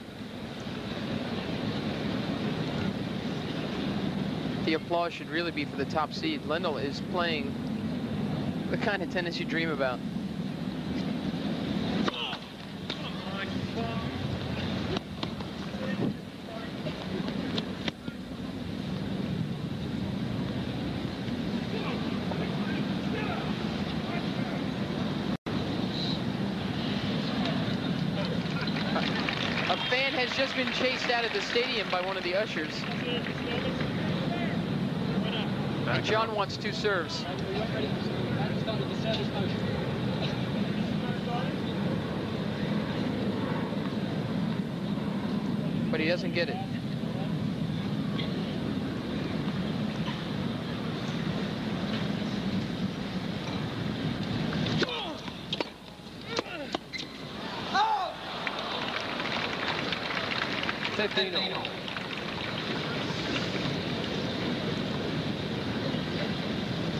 The applause should really be for the top seed. Lendl is playing the kind of tennis you dream about. Just been chased out of the stadium by one of the ushers. And John wants two serves. But he doesn't get it.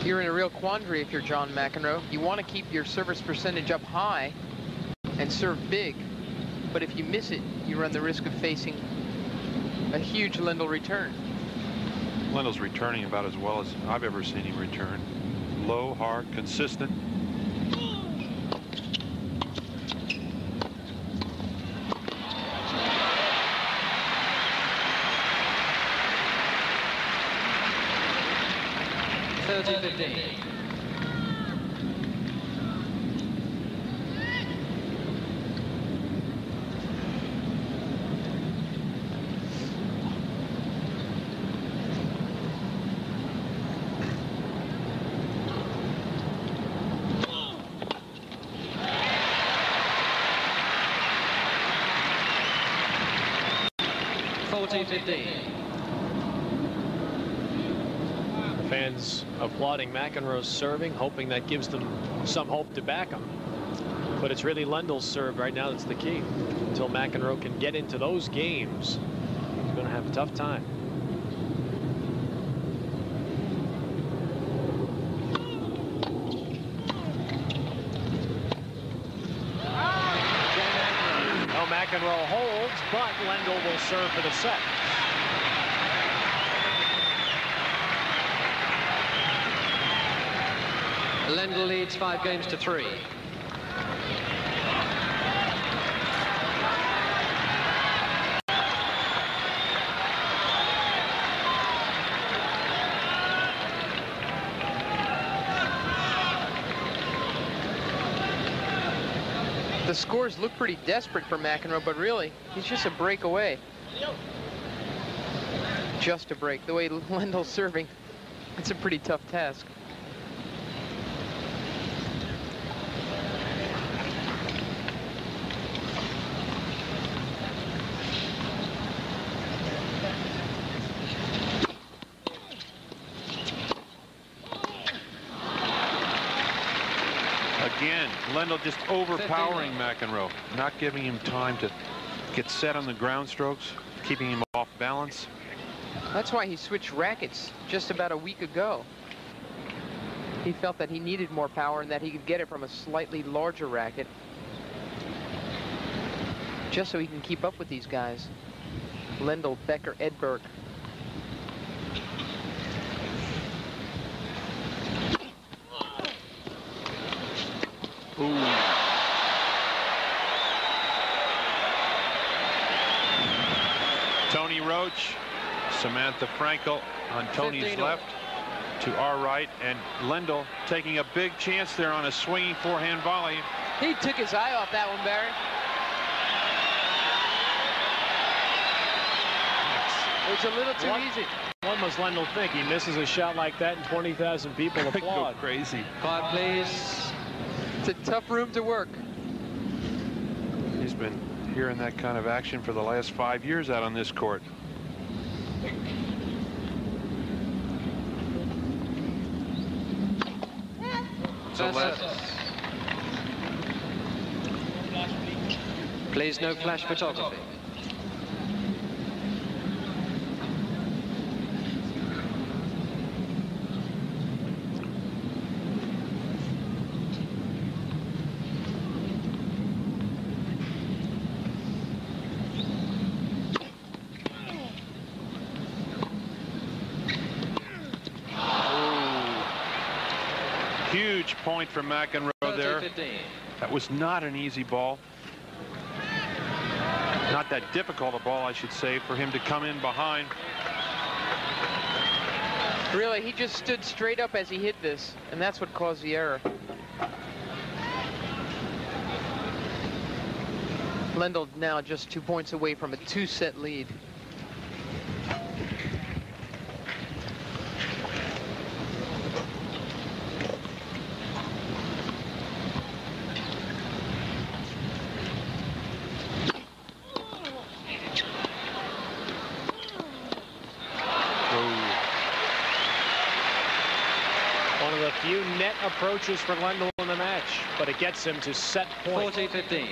You're in a real quandary if you're John McEnroe. You want to keep your service percentage up high and serve big, but if you miss it, you run the risk of facing a huge Lendl return. Lendl's returning about as well as I've ever seen him return. Low, hard, consistent. 30-15. Fourteen fifteen. Fans McEnroe's serving, hoping that gives them some hope to back him. But it's really Lendl's serve right now that's the key. Until McEnroe can get into those games, he's going to have a tough time. McEnroe holds, but Lendl will serve for the set. Lendl leads five games to three. The scores look pretty desperate for McEnroe, but really, he's just a break away. Just a break. The way Lendl's serving, it's a pretty tough task. Lendl just overpowering McEnroe, not giving him time to get set on the ground strokes, keeping him off balance. That's why he switched rackets just about a week ago. He felt that he needed more power and that he could get it from a slightly larger racket just so he can keep up with these guys. Lendl, Becker, Edberg. Ooh. Tony Roche, Samantha Frankel on Tony's left to our right, and Lendl taking a big chance there on a swinging forehand volley. He took his eye off that one, Barry. It's a little too what, easy. What must Lendl think? He misses a shot like that and 20,000 people applaud. Go crazy. Quiet, please. It's a tough room to work. He's been hearing that kind of action for the last five years out on this court. So left. Please, no flash photography. From McEnroe there. That was not an easy ball. Not that difficult a ball, I should say, for him to come in behind. Really, he just stood straight up as he hit this, and that's what caused the error. Lendl now just two points away from a two-set lead. One of the few net approaches for Lendl in the match, but it gets him to set point. 40-15.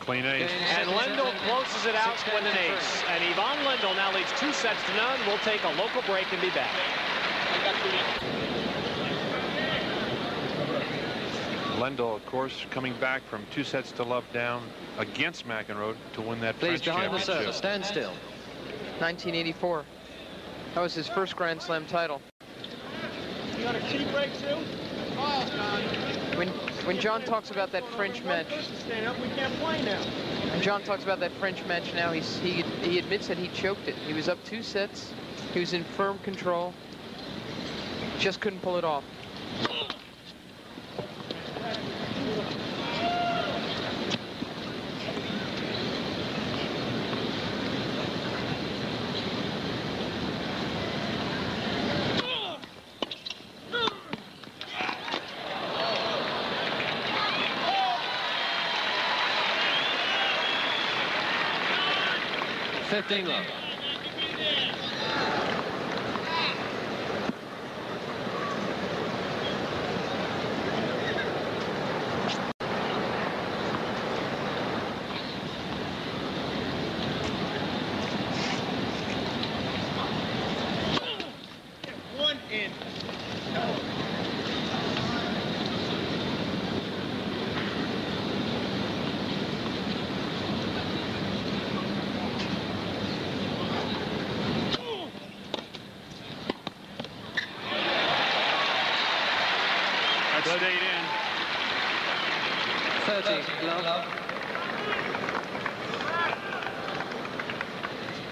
Clean ace. And Lendl closes it out with an ace. And Ivan Lendl now leads two sets to none. We'll take a local break and be back. Lendl, of course, coming back from two sets to love down against McEnroe to win that Please, French behind the championship. server, stand still. 1984. That was his first Grand Slam title. You got a tea break, too? Oh, when when John talks about that French match, Stand up, we can't play now. When John talks about that French match now, he's, he he admits that he choked it. He was up two sets. He was in firm control. Just couldn't pull it off. Fifteen love. Eight in. 30.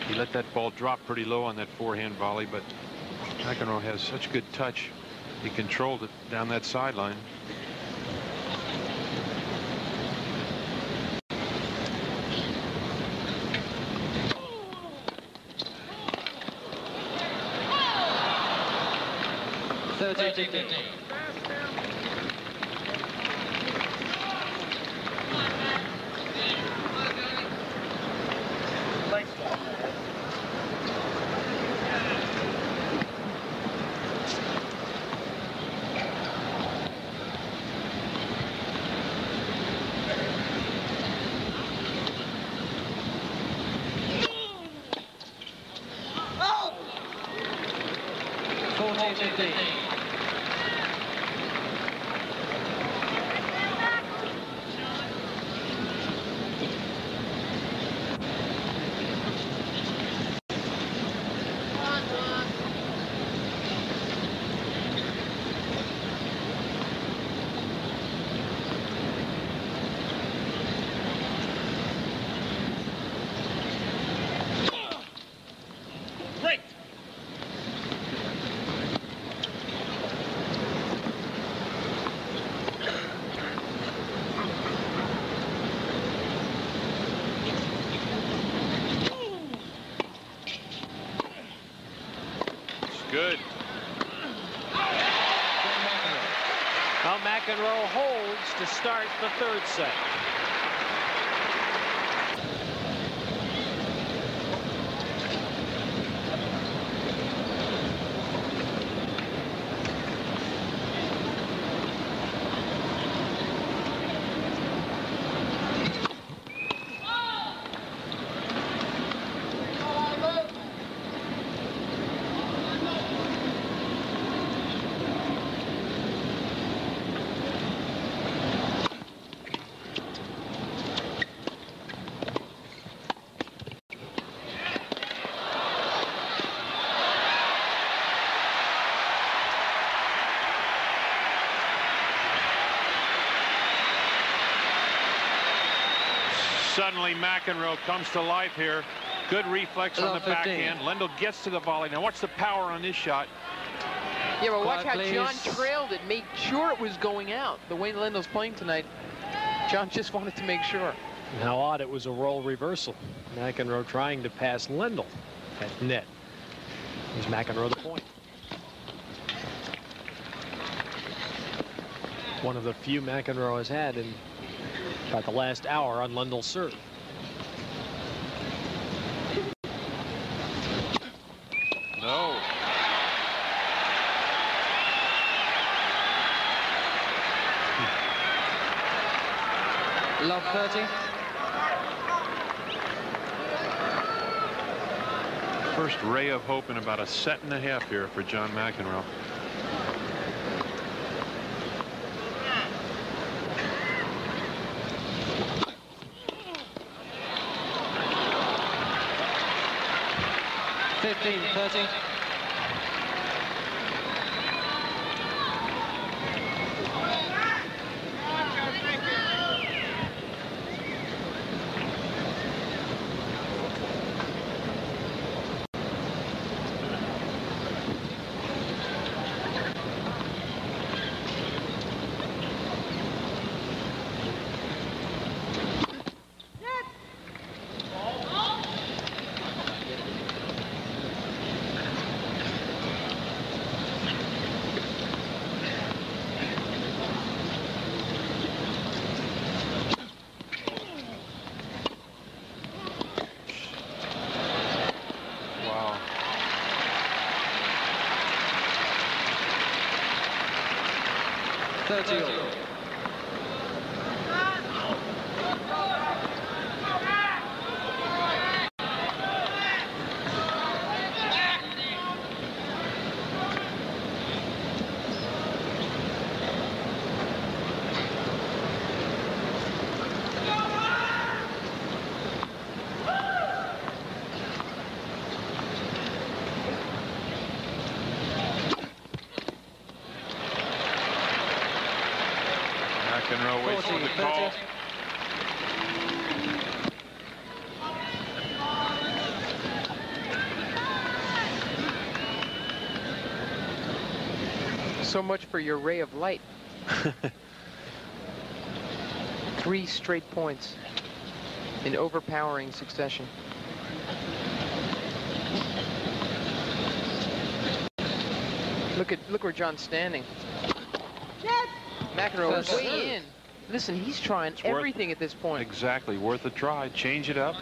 He let that ball drop pretty low on that forehand volley, but McEnroe has such good touch. He controlled it down that sideline. Thirty, 15. Holds to start the third set. Suddenly McEnroe comes to life here. Good reflex on the 15. backhand. Lendl gets to the volley. Now watch the power on this shot. Yeah, but watch how please. John trailed it, made sure it was going out. The way Lendl's playing tonight, John just wanted to make sure. How odd it was a role reversal. McEnroe trying to pass Lendl at net. Here's McEnroe the point. One of the few McEnroe has had in about the last hour on Lendl's serve. No. Love 30. First ray of hope in about a set and a half here for John McEnroe. 15, 13. So much for your ray of light. Three straight points in overpowering succession. Look at look where John's standing. Yes. McEnroe way in. Listen, he's trying it's everything at this point. Exactly, worth a try. Change it up.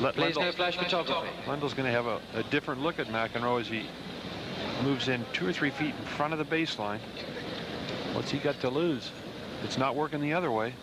Let Please Lendl, no flash photography. Lendl's going to have a, a different look at McEnroe as he moves in two or three feet in front of the baseline. What's he got to lose? It's not working the other way.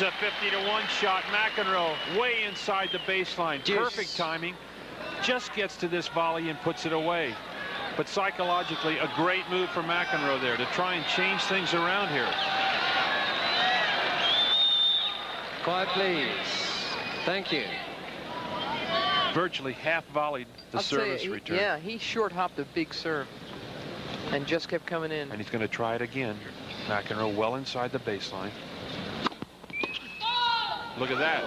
This a 50 to 1 shot. McEnroe way inside the baseline. Juice. Perfect timing. Just gets to this volley and puts it away. But psychologically, a great move for McEnroe there to try and change things around here. Quiet, please. Thank you. Virtually half volleyed the I'll service you, return. Yeah, he short hopped a big serve and just kept coming in. And he's going to try it again. McEnroe well inside the baseline. Look at that.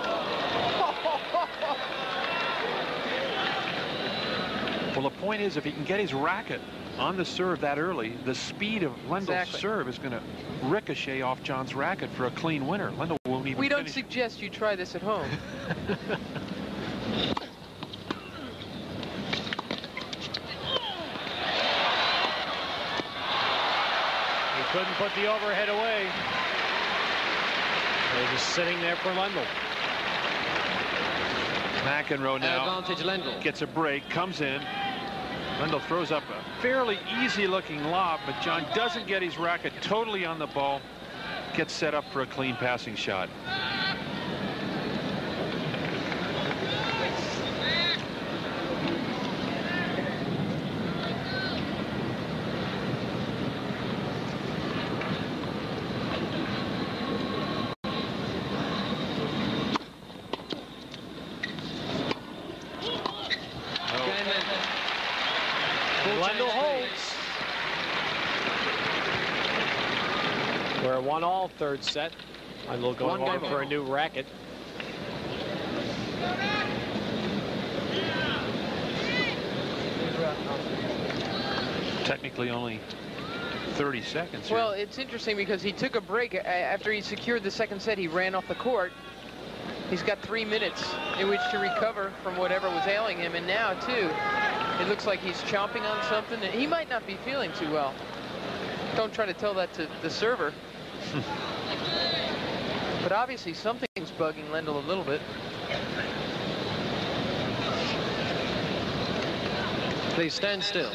Well, the point is, if he can get his racket on the serve that early, the speed of Lendl's exactly. serve is going to ricochet off John's racket for a clean winner. Lendl won't even We don't finish. suggest you try this at home. He couldn't put the overhead away. They're just sitting there for Lendl. McEnroe now Advantage Lendl. gets a break, comes in. Lendl throws up a fairly easy-looking lob, but John doesn't get his racket totally on the ball. Gets set up for a clean passing shot. Again, Lendl. Full Lendl change holds. We're one all third set. Lendl going One over for a new racket. Technically only 30 seconds here. Well, it's interesting because he took a break after he secured the second set. He ran off the court. He's got three minutes in which to recover from whatever was ailing him, and now too, it looks like he's chomping on something. And he might not be feeling too well. Don't try to tell that to the server. but obviously something's bugging Lendl a little bit. Please stand still.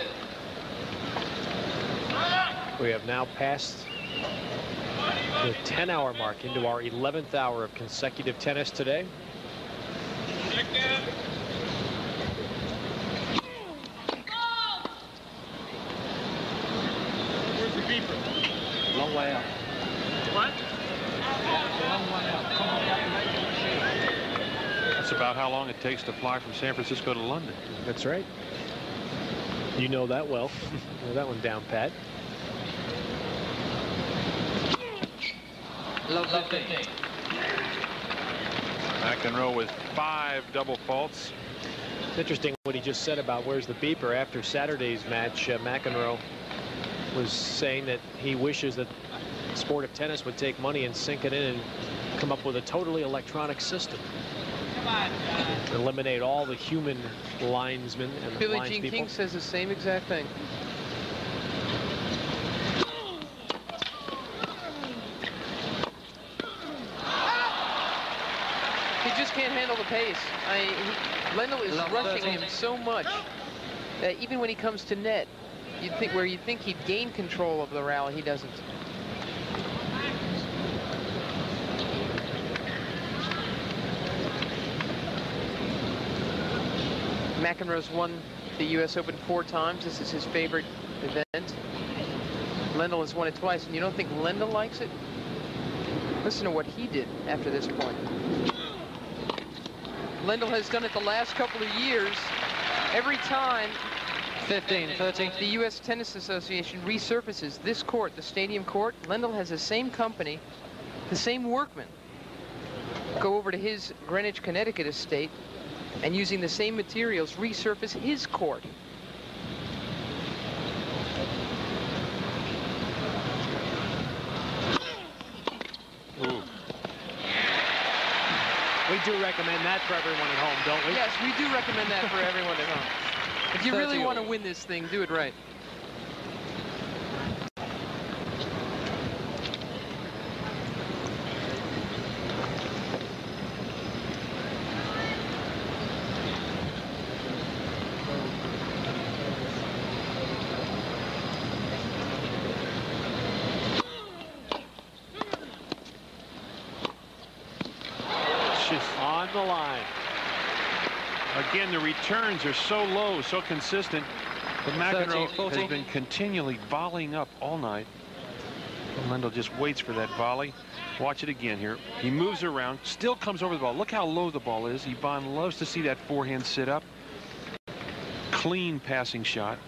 We have now passed the 10 hour mark into our 11th hour of consecutive tennis today. Long way out. That's about how long it takes to fly from San Francisco to London. That's right. You know that well. know that one down pat. Love 15. McEnroe with five double faults. It's interesting what he just said about where's the beeper after Saturday's match. Uh, McEnroe was saying that he wishes that sport of tennis would take money and sink it in and come up with a totally electronic system. Eliminate all the human linesmen and the Billie lines Jean people. King says the same exact thing. He just can't handle the pace. I, he, Lendl is Love rushing 13. him so much that even when he comes to net, you'd think where you'd think he'd gain control of the rally, he doesn't. McEnroe's won the U.S. Open four times. This is his favorite event. Lendl has won it twice, and you don't think Lendl likes it? Listen to what he did after this point. Lendl has done it the last couple of years. Every time 15, 13. the U.S. Tennis Association resurfaces this court, the stadium court, Lendl has the same company, the same workmen, go over to his Greenwich, Connecticut estate and using the same materials resurface his court. Ooh. We do recommend that for everyone at home, don't we? Yes, we do recommend that for everyone at home. If you really want to win this thing, do it right. It's just, On the line. again, the returns are so low, so consistent. But McEnroe 30, 40. has been continually volleying up all night. And Lendl just waits for that volley. Watch it again here. He moves around, still comes over the ball. Look how low the ball is. Ivan loves to see that forehand sit up. Clean passing shot.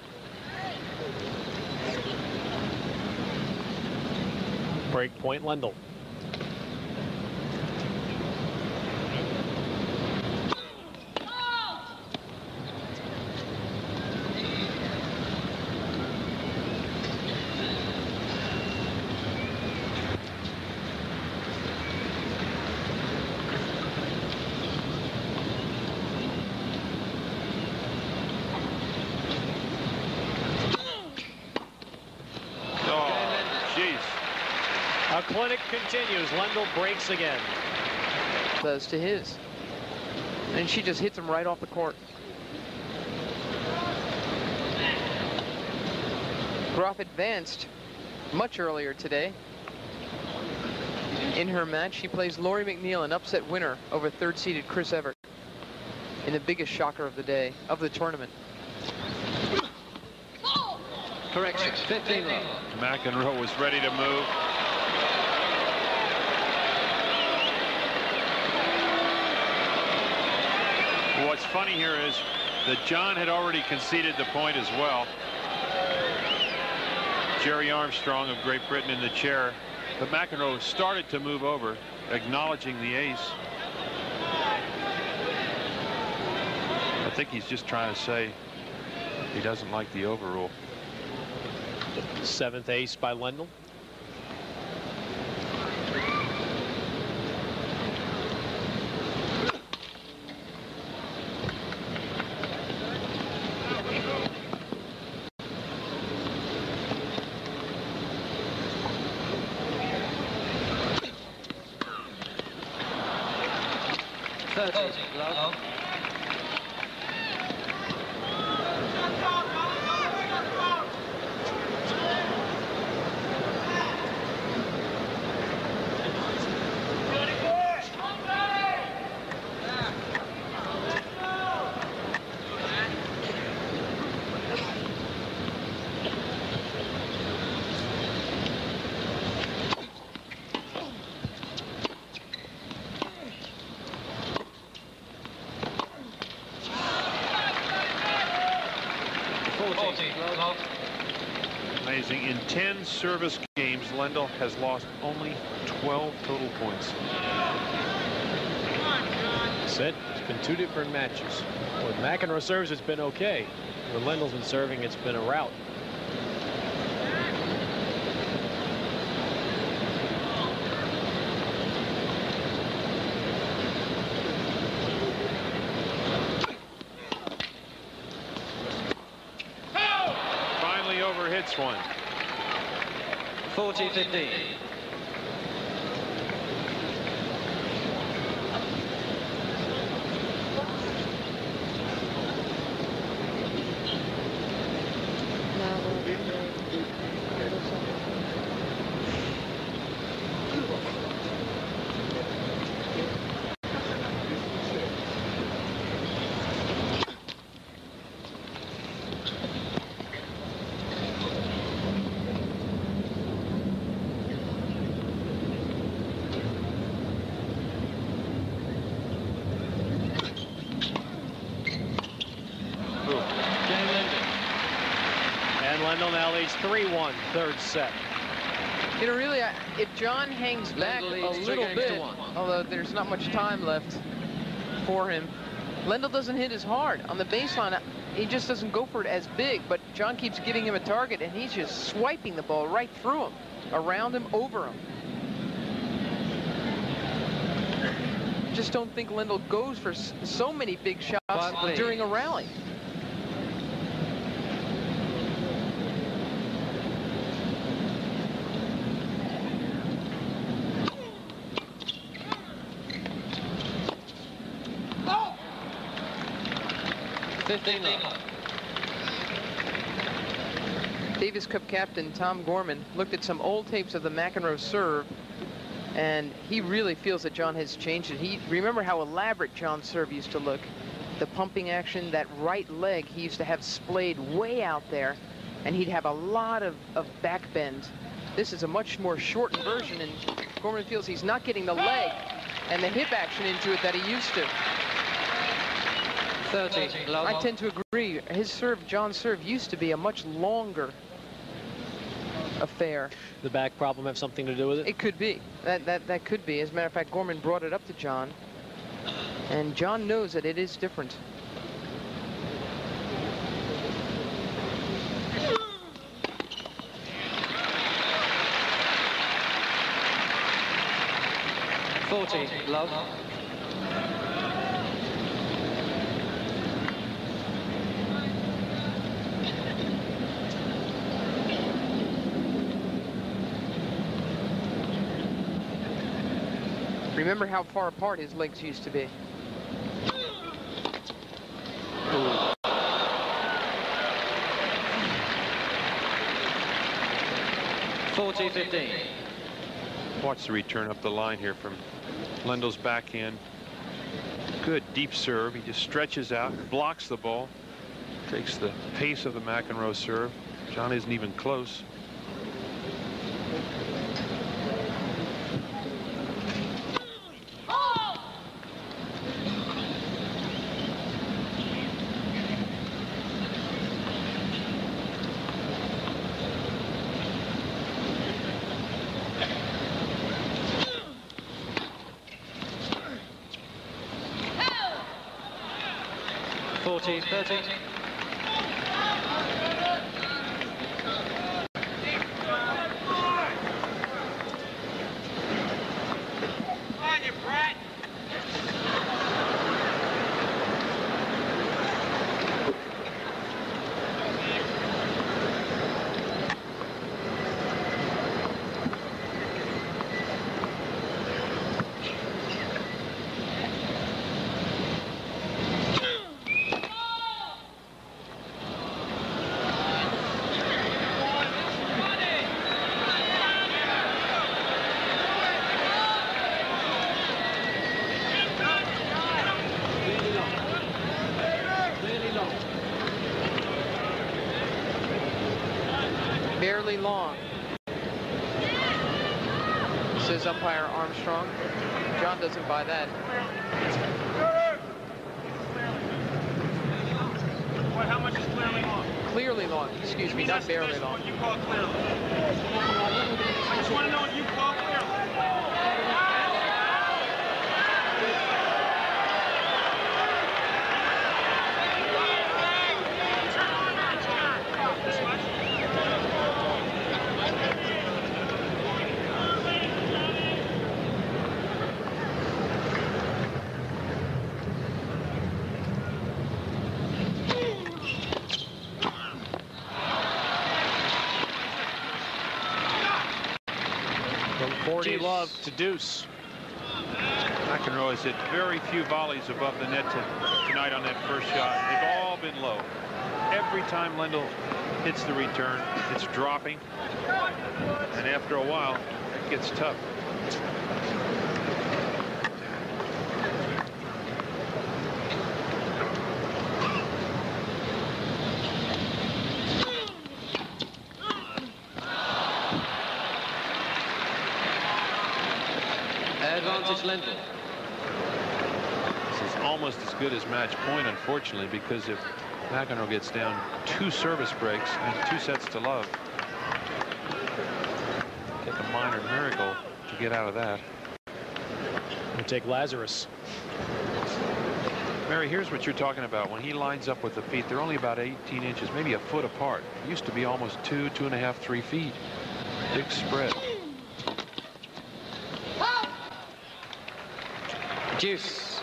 Break point Lendl. clinic continues. Lendl breaks again. Does to his. And she just hits him right off the court. Graf advanced much earlier today. In her match, she plays Lori McNeil, an upset winner over third-seeded Chris Evert in the biggest shocker of the day, of the tournament. Correction, 15 McEnroe was ready to move. What's funny here is that John had already conceded the point as well. Gerry Armstrong of Great Britain in the chair. But McEnroe started to move over, acknowledging the ace. I think he's just trying to say he doesn't like the overrule. Seventh ace by Lendl. 30. Love. Service games, Lendl has lost only 12 total points. Said it's been two different matches. When McEnroe serves, it's been okay. When Lendl's been serving, it's been a rout. Finally over hits one. 40-15. Leads 3-1 third set. You know, really, if John hangs back a little bit, although there's not much time left for him, Lendl doesn't hit as hard. On the baseline, he just doesn't go for it as big, but John keeps giving him a target, and he's just swiping the ball right through him, around him, over him. Just don't think Lendl goes for so many big shots during a rally. 15 Davis Cup captain Tom Gorman looked at some old tapes of the McEnroe serve and he really feels that John has changed it. He remember how elaborate John's serve used to look. The pumping action, that right leg he used to have splayed way out there and he'd have a lot of, of back bend. This is a much more shortened version and Gorman feels he's not getting the leg and the hip action into it that he used to. 30. I tend to agree. His serve, John's serve, used to be a much longer affair. The back problem have something to do with it? It could be. That, that, that could be. As a matter of fact, Gorman brought it up to John. And John knows that it is different. Forty, love. Remember how far apart his legs used to be. Forty, fifteen. Watch the return up the line here from Lendl's backhand. Good deep serve. He just stretches out, blocks the ball, takes the pace of the McEnroe serve. John isn't even close. 13. Long. Says umpire Armstrong. John doesn't buy that. How much is clearly long? Clearly long. Excuse me, not barely long. You call clearly. I just want to know what you call clearly. From 40 love to deuce. McEnroe has hit very few volleys above the net to- tonight on that first shot. They've all been low. Every time Lendl hits the return, it's dropping. And after a while, it gets tough. Advantage Lendl. This is almost as good as match point, unfortunately, because if McEnroe gets down two service breaks and two sets to love, take a minor miracle to get out of that. We'll take Lazarus. Mary, here's what you're talking about. When he lines up with the feet, they're only about 18 inches, maybe a foot apart. It used to be almost two, two and a half, three feet. Big spread. Deuce.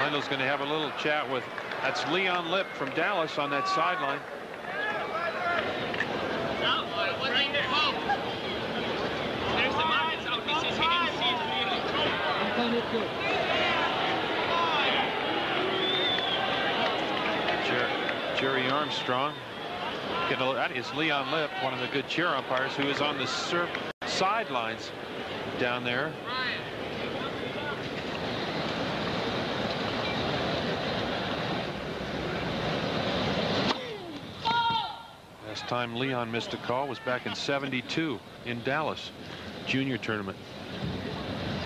Lendl's going to have a little chat with, that's Leon Lip from Dallas on that sideline. Jer Gerry Armstrong. That is Leon Lip, one of the good chair umpires, who is on the sur- sidelines down there. Last time Leon missed a call was back in 72 in Dallas, junior tournament.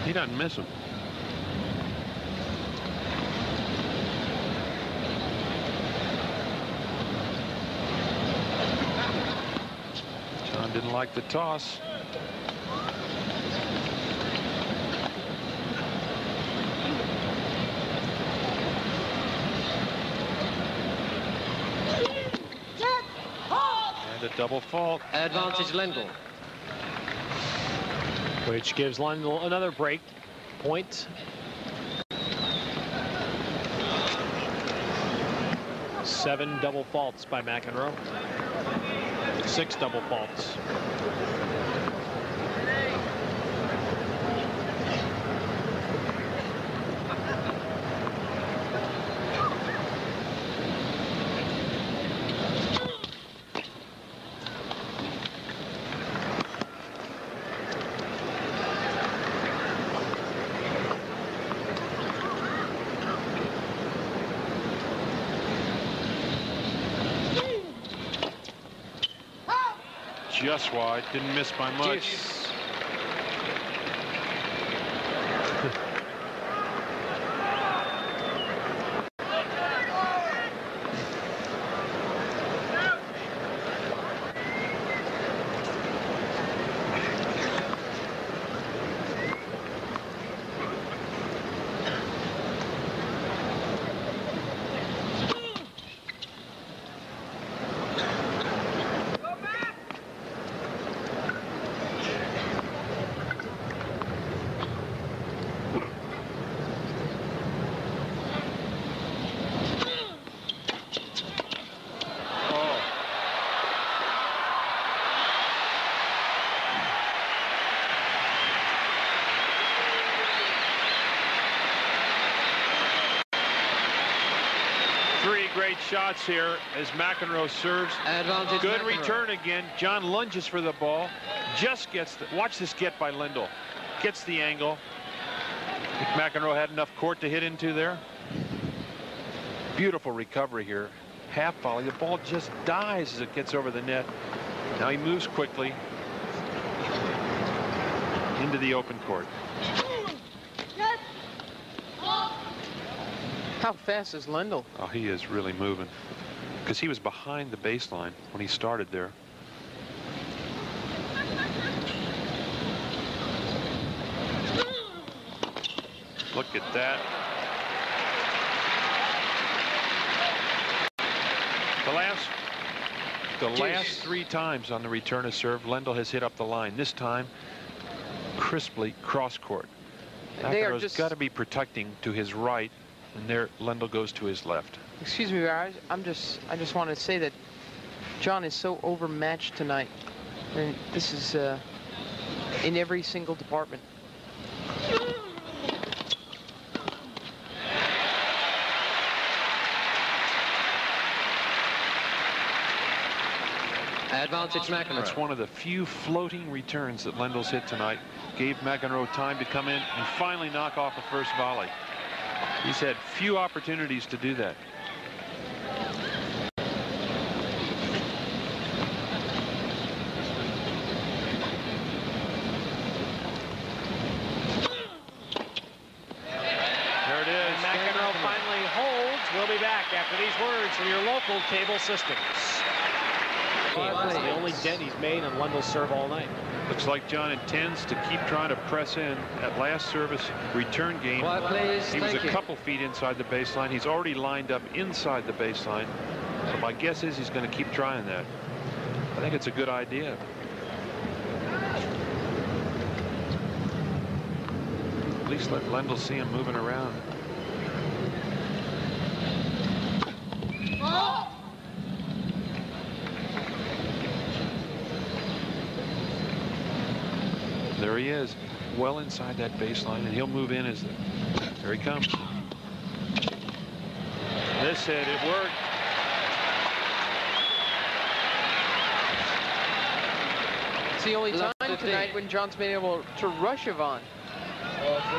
He doesn't miss them. John didn't like the toss. Double fault. Advantage Lendl. Which gives Lendl another break point. Seven double faults by McEnroe. Six double faults. Just wide. Didn't miss by much. Deuce. Oh. Three great shots here as McEnroe serves. Advantage Good McEnroe. return again. John lunges for the ball. Just gets the, watch this get by Lendl. Gets the angle. McEnroe had enough court to hit into there. Beautiful recovery here. Half volley. The ball just dies as it gets over the net. Now he moves quickly into the open court. How fast is Lendl? Oh, he is really moving because he was behind the baseline when he started there. Look at that. The last the last three times on the return of serve, Lendl has hit up the line. This time, crisply cross court. They are McEnroe's just- got to be protecting to his right, and there Lendl goes to his left. Excuse me, guys. I'm just, I just want to say that John is so overmatched tonight. And this is uh, in every single department. Advantage McEnroe. That's McEnroe. one of the few floating returns that Lendl's hit tonight. Gave McEnroe time to come in and finally knock off the first volley. He's had few opportunities to do that. There it is. McEnroe finally holds. We'll be back after these words from your local cable systems. That's the only dent he's made on Lendl's serve all night. Looks like John intends to keep trying to press in at last service return game. Quiet, please. He was Thank a you. couple feet inside the baseline. He's already lined up inside the baseline. So my guess is he's going to keep trying that. I think it's a good idea. At least let Lendl see him moving around. Oh! There he is, well inside that baseline, and he'll move in as the, there he comes. This hit, it worked. It's the only time 15. tonight when John's been able to rush Ivan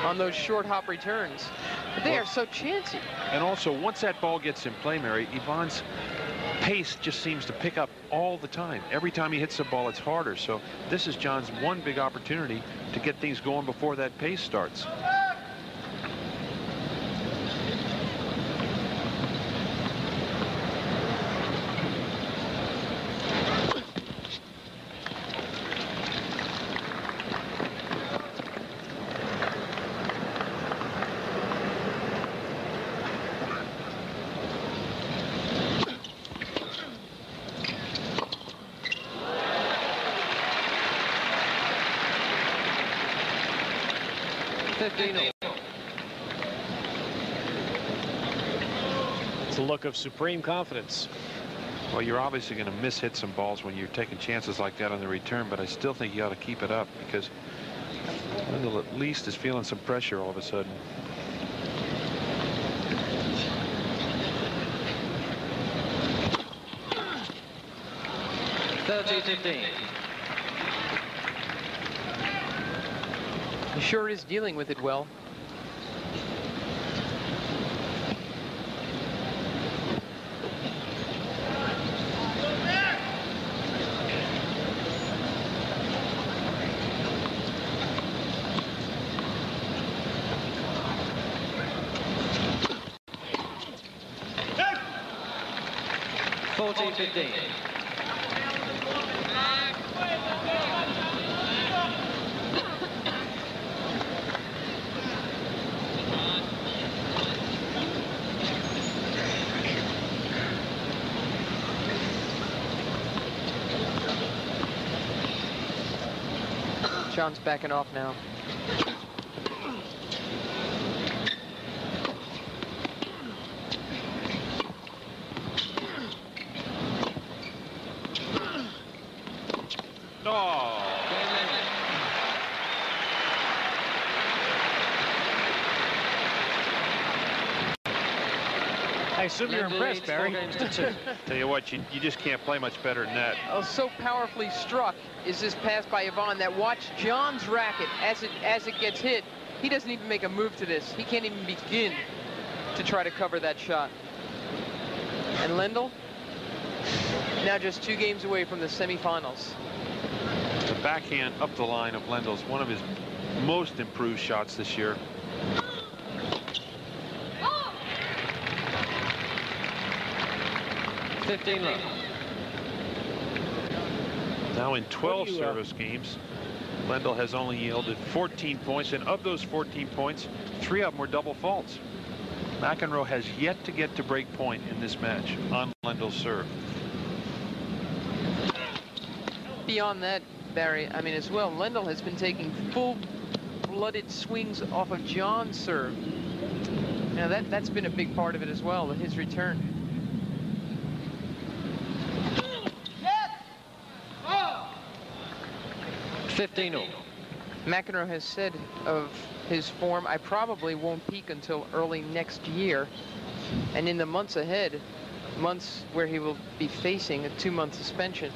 on those short hop returns. But they are so chancy. And also, once that ball gets in play, Mary, Ivan's pace just seems to pick up all the time. Every time he hits the ball, it's harder. So this is John's one big opportunity to get things going before that pace starts. 15 It's a look of supreme confidence. Well, you're obviously going to miss hit some balls when you're taking chances like that on the return, but I still think you ought to keep it up because Lendl at least is feeling some pressure all of a sudden. Thirty fifteen. He sure is dealing with it well. Fourteen fifteen. John's backing off now. Oh, I assume you're impressed, leads four Barry. games to two. tell you what, you, you just can't play much better than that. Oh, so powerfully struck is this pass by Ivan that watch John's racket as it as it gets hit. He doesn't even make a move to this. He can't even begin to try to cover that shot. And Lendl now just two games away from the semifinals. The backhand up the line of Lendl's one of his most improved shots this year. Fifteen love. Now in 12 do uh, service games, Lendl has only yielded 14 points, and of those 14 points, three of them were double faults. McEnroe has yet to get to break point in this match on Lendl's serve. Beyond that, Barry, I mean, as well, Lendl has been taking full-blooded swings off of John's serve. Now, that, that's been a big part of it as well, his return. Fifteen all. McEnroe has said of his form, I probably won't peak until early next year. And in the months ahead, months where he will be facing a two-month suspension,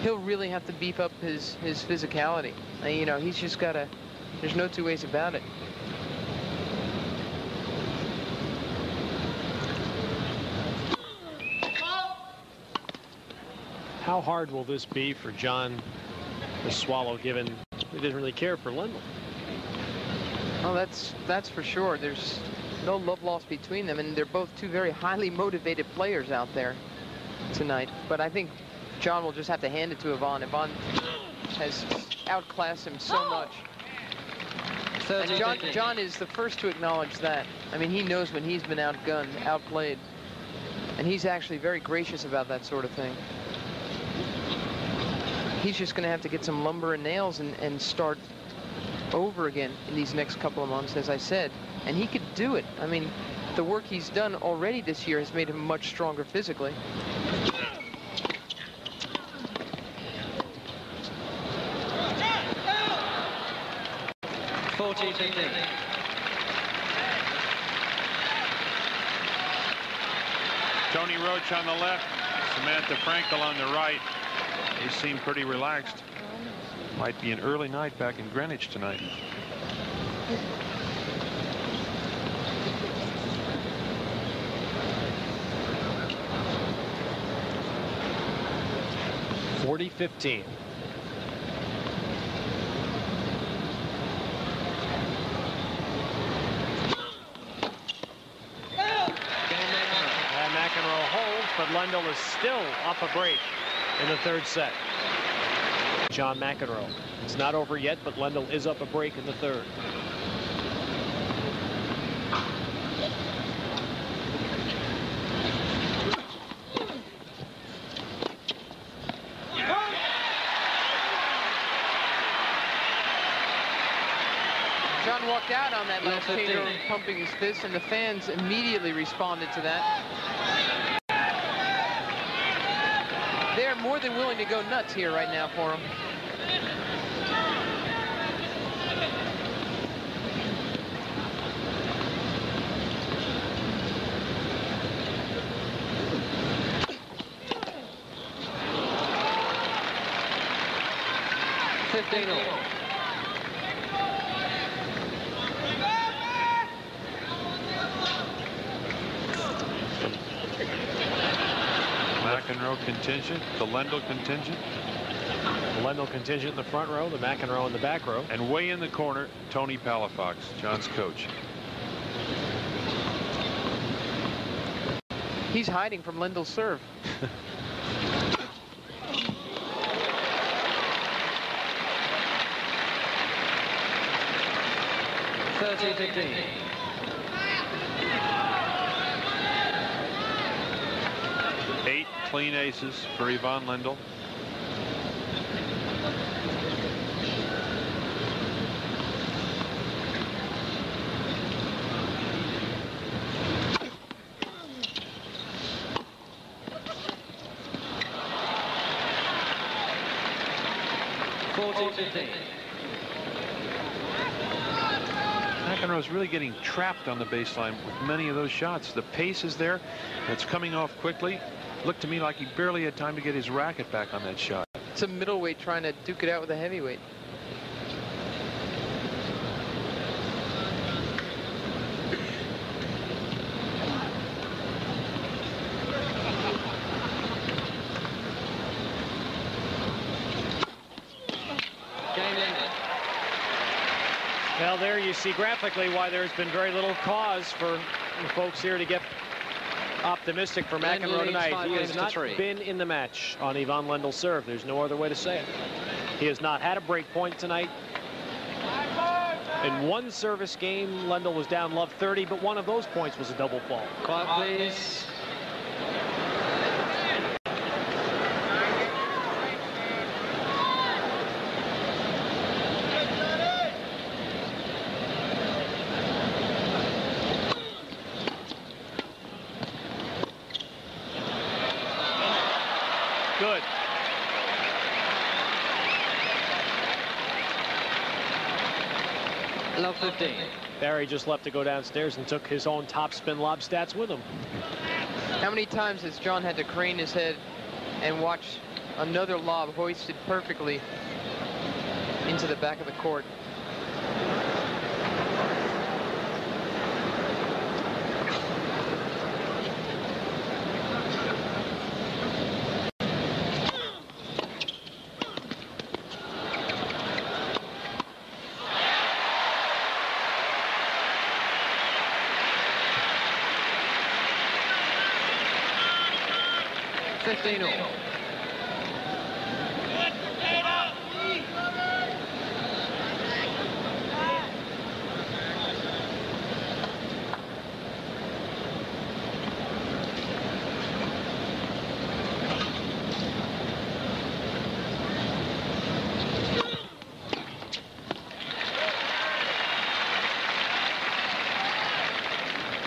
he'll really have to beef up his, his physicality. Uh, you know, he's just got to, there's no two ways about it. How hard will this be for John to swallow, given he didn't really care for Lendl? Oh, that's that's for sure. There's no love lost between them, and they're both two very highly motivated players out there tonight. But I think John will just have to hand it to Ivan. Ivan has outclassed him so much. And John, John is the first to acknowledge that. I mean, he knows when he's been outgunned, outplayed. And he's actually very gracious about that sort of thing. He's just going to have to get some lumber and nails and, and start over again in these next couple of months, as I said. And he could do it. I mean, the work he's done already this year has made him much stronger physically. Fourteen fifteen. Tony Roche on the left, Samantha Frankel on the right. They seem pretty relaxed. Might be an early night back in Greenwich tonight. Forty fifteen. Game McEnroe. And McEnroe holds, but Lendl is still off a break in the third set. John McEnroe. It's not over yet, but Lendl is up a break in the third. John walked out on that last changeover, pumping his fist, and the fans immediately responded to that. They're more than willing to go nuts here right now for him. Fifteen all. McEnroe contingent, the Lendl contingent. The Lendl contingent in the front row, the McEnroe in the back row. And way in the corner, Tony Palafox, John's coach. He's hiding from Lendl's serve. Thirty fifteen. Eight clean aces for. Forty fifteen. McEnroe is really getting trapped on the baseline with many of those shots. The pace is there. It's coming off quickly. Looked to me like he barely had time to get his racket back on that shot. It's a middleweight trying to duke it out with a heavyweight. Well, there you see graphically why there's been very little cause for the folks here to get optimistic for Lendl McEnroe tonight. He has not three. been in the match on Ivan Lendl's serve. There's no other way to say it. He has not had a break point tonight. In one service game, Lendl was down love 30, but one of those points was a double fault. Quiet, please. 15. Barry just left to go downstairs and took his own top spin lob stats with him. How many times has John had to crane his head and watch another lob hoisted perfectly into the back of the court? Fifteen.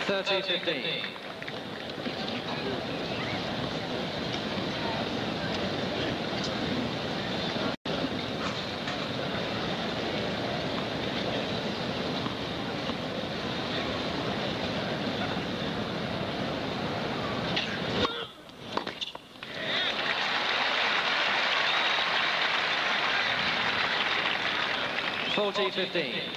Thirty fifteen. Forty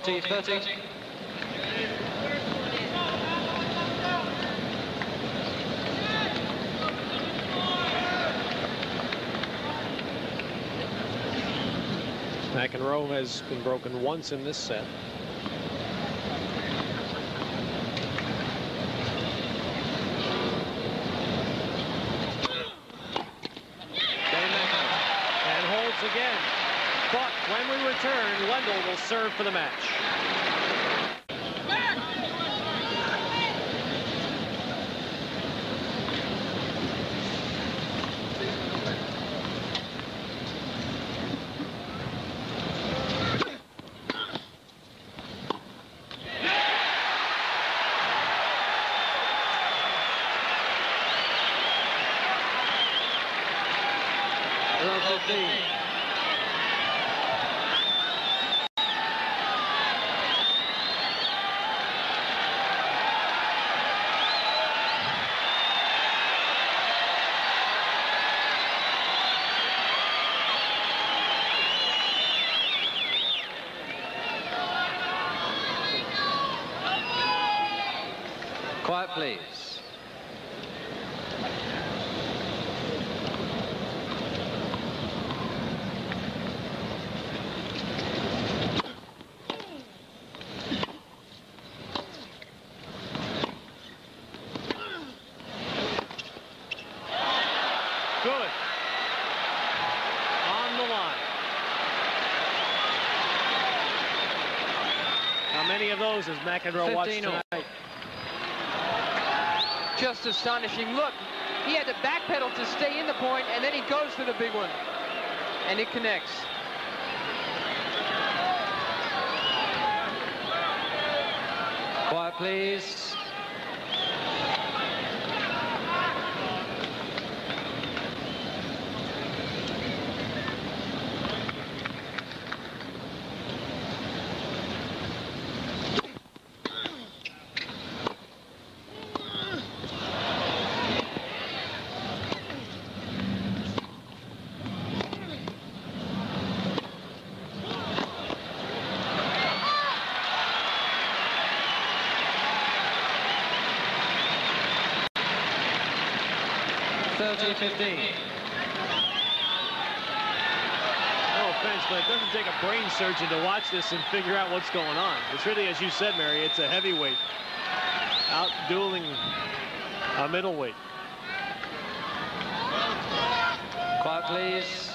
14.30. McEnroe has been broken once in this set. Return, Lendl will serve for the match. Quiet, please. Good. On the line. How many of those has McEnroe watched tonight? Just astonishing. Look, he had to backpedal to stay in the point, and then he goes for the big one. And it connects. Quiet, please. Thirty fifteen. No offense, but it doesn't take a brain surgeon to watch this and figure out what's going on. It's really, as you said, Mary, it's a heavyweight out dueling a middleweight. Quiet, please.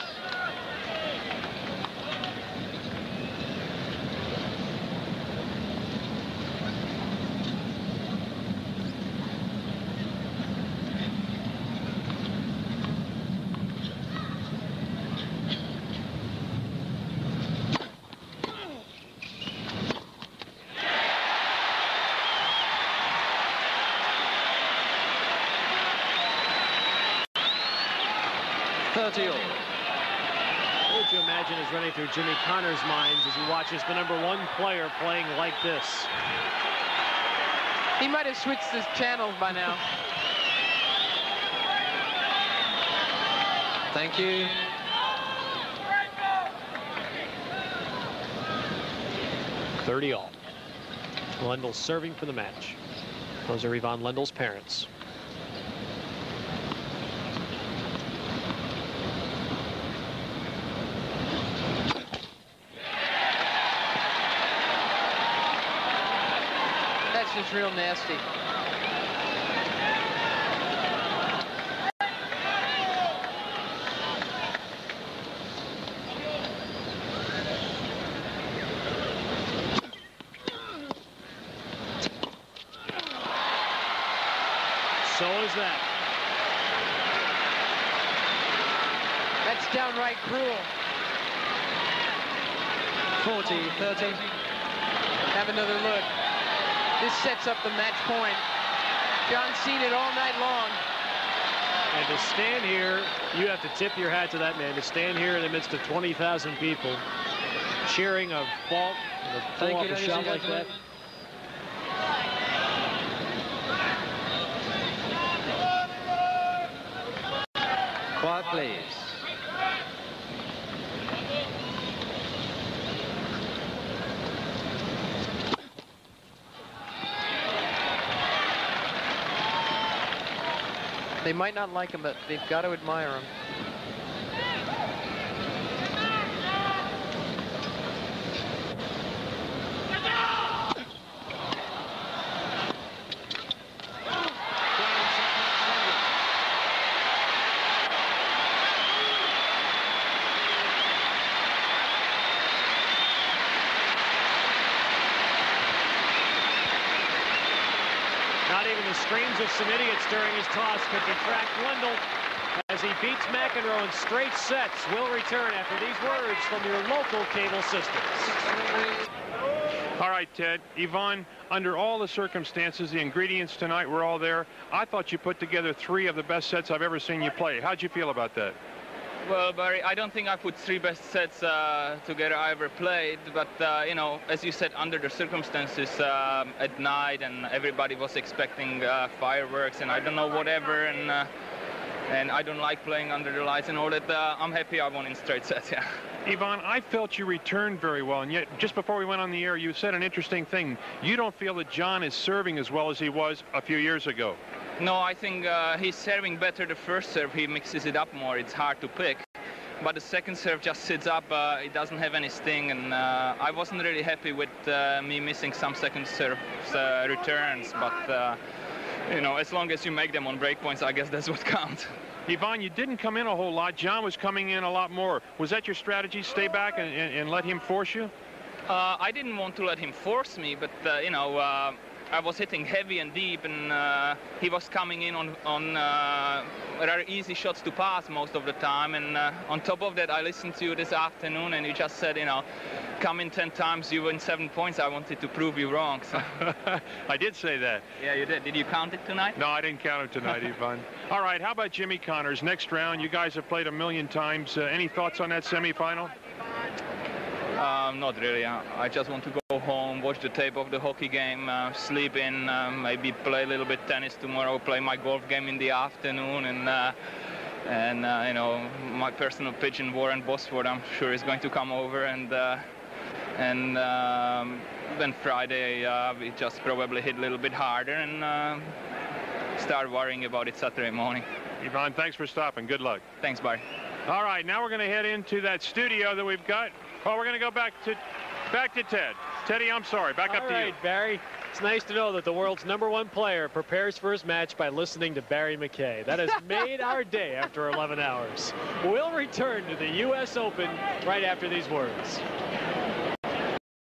Thirty all. What would you imagine is running through Jimmy Connors' minds as he watches the number one player playing like this? He might have switched his channels by now. Thank you. Thirty all. Lendl serving for the match. Those are Ivan Lendl's parents. Just real nasty. So is that. That's downright cruel. 40, 30. Have another look. This sets up the match point. John's seen it all night long. And to stand here, you have to tip your hat to that man. To stand here in the midst of 20,000 people cheering a fault, and a pull Thank off you, a shot like that. Quiet, please. They might not like him, but they've got to admire him. Not even the screams of some idiots during his toss could detract Lendl as he beats McEnroe in straight sets. Will return after these words from your local cable systems. All right, Ted. Ivan, under all the circumstances, the ingredients tonight were all there. I thought you put together three of the best sets I've ever seen you play. How'd you feel about that? Well, Barry, I don't think I put three best sets uh, together I ever played, but, uh, you know, as you said, under the circumstances um, at night and everybody was expecting uh, fireworks and I don't know, whatever, and uh, and I don't like playing under the lights and all that. Uh, I'm happy I won in straight sets, yeah. Ivan, I felt you returned very well, and yet just before we went on the air, you said an interesting thing. You don't feel that John is serving as well as he was a few years ago. No, I think uh, he's serving better the first serve. He mixes it up more. It's hard to pick. But the second serve just sits up. Uh, it doesn't have any sting, and uh, I wasn't really happy with uh, me missing some second serve uh, returns. But uh, you know, as long as you make them on break points, I guess that's what counts. Ivan, you didn't come in a whole lot. John was coming in a lot more. Was that your strategy, stay back and, and, and let him force you? Uh, I didn't want to let him force me, but, uh, you know, uh, I was hitting heavy and deep, and uh, he was coming in on, on uh, rather easy shots to pass most of the time. And uh, on top of that, I listened to you this afternoon, and you just said, you know, come in 10 times, you win seven points. I wanted to prove you wrong. So. I did say that. Yeah, you did. Did you count it tonight? No, I didn't count it tonight, Ivan. All right, how about Jimmy Connors? Next round, you guys have played a million times. Uh, any thoughts on that semifinal? Um, not really. I just want to go home, watch the tape of the hockey game, uh, sleep in, uh, maybe play a little bit tennis tomorrow, play my golf game in the afternoon, and uh, and uh, you know my personal pigeon Warren Bosworth, I'm sure is going to come over, and uh, and um, then Friday uh, we just probably hit a little bit harder and start worrying about it Saturday morning. Ivan, thanks for stopping. Good luck. Thanks, Barry. All right, now we're going to head into that studio that we've got. Well, we're going to go back to back to Ted. Teddy, I'm sorry. Back All up to right, you. Barry. It's nice to know that the world's number one player prepares for his match by listening to Barry MacKay. That has made our day after 11 hours. We'll return to the U.S. Open right after these words.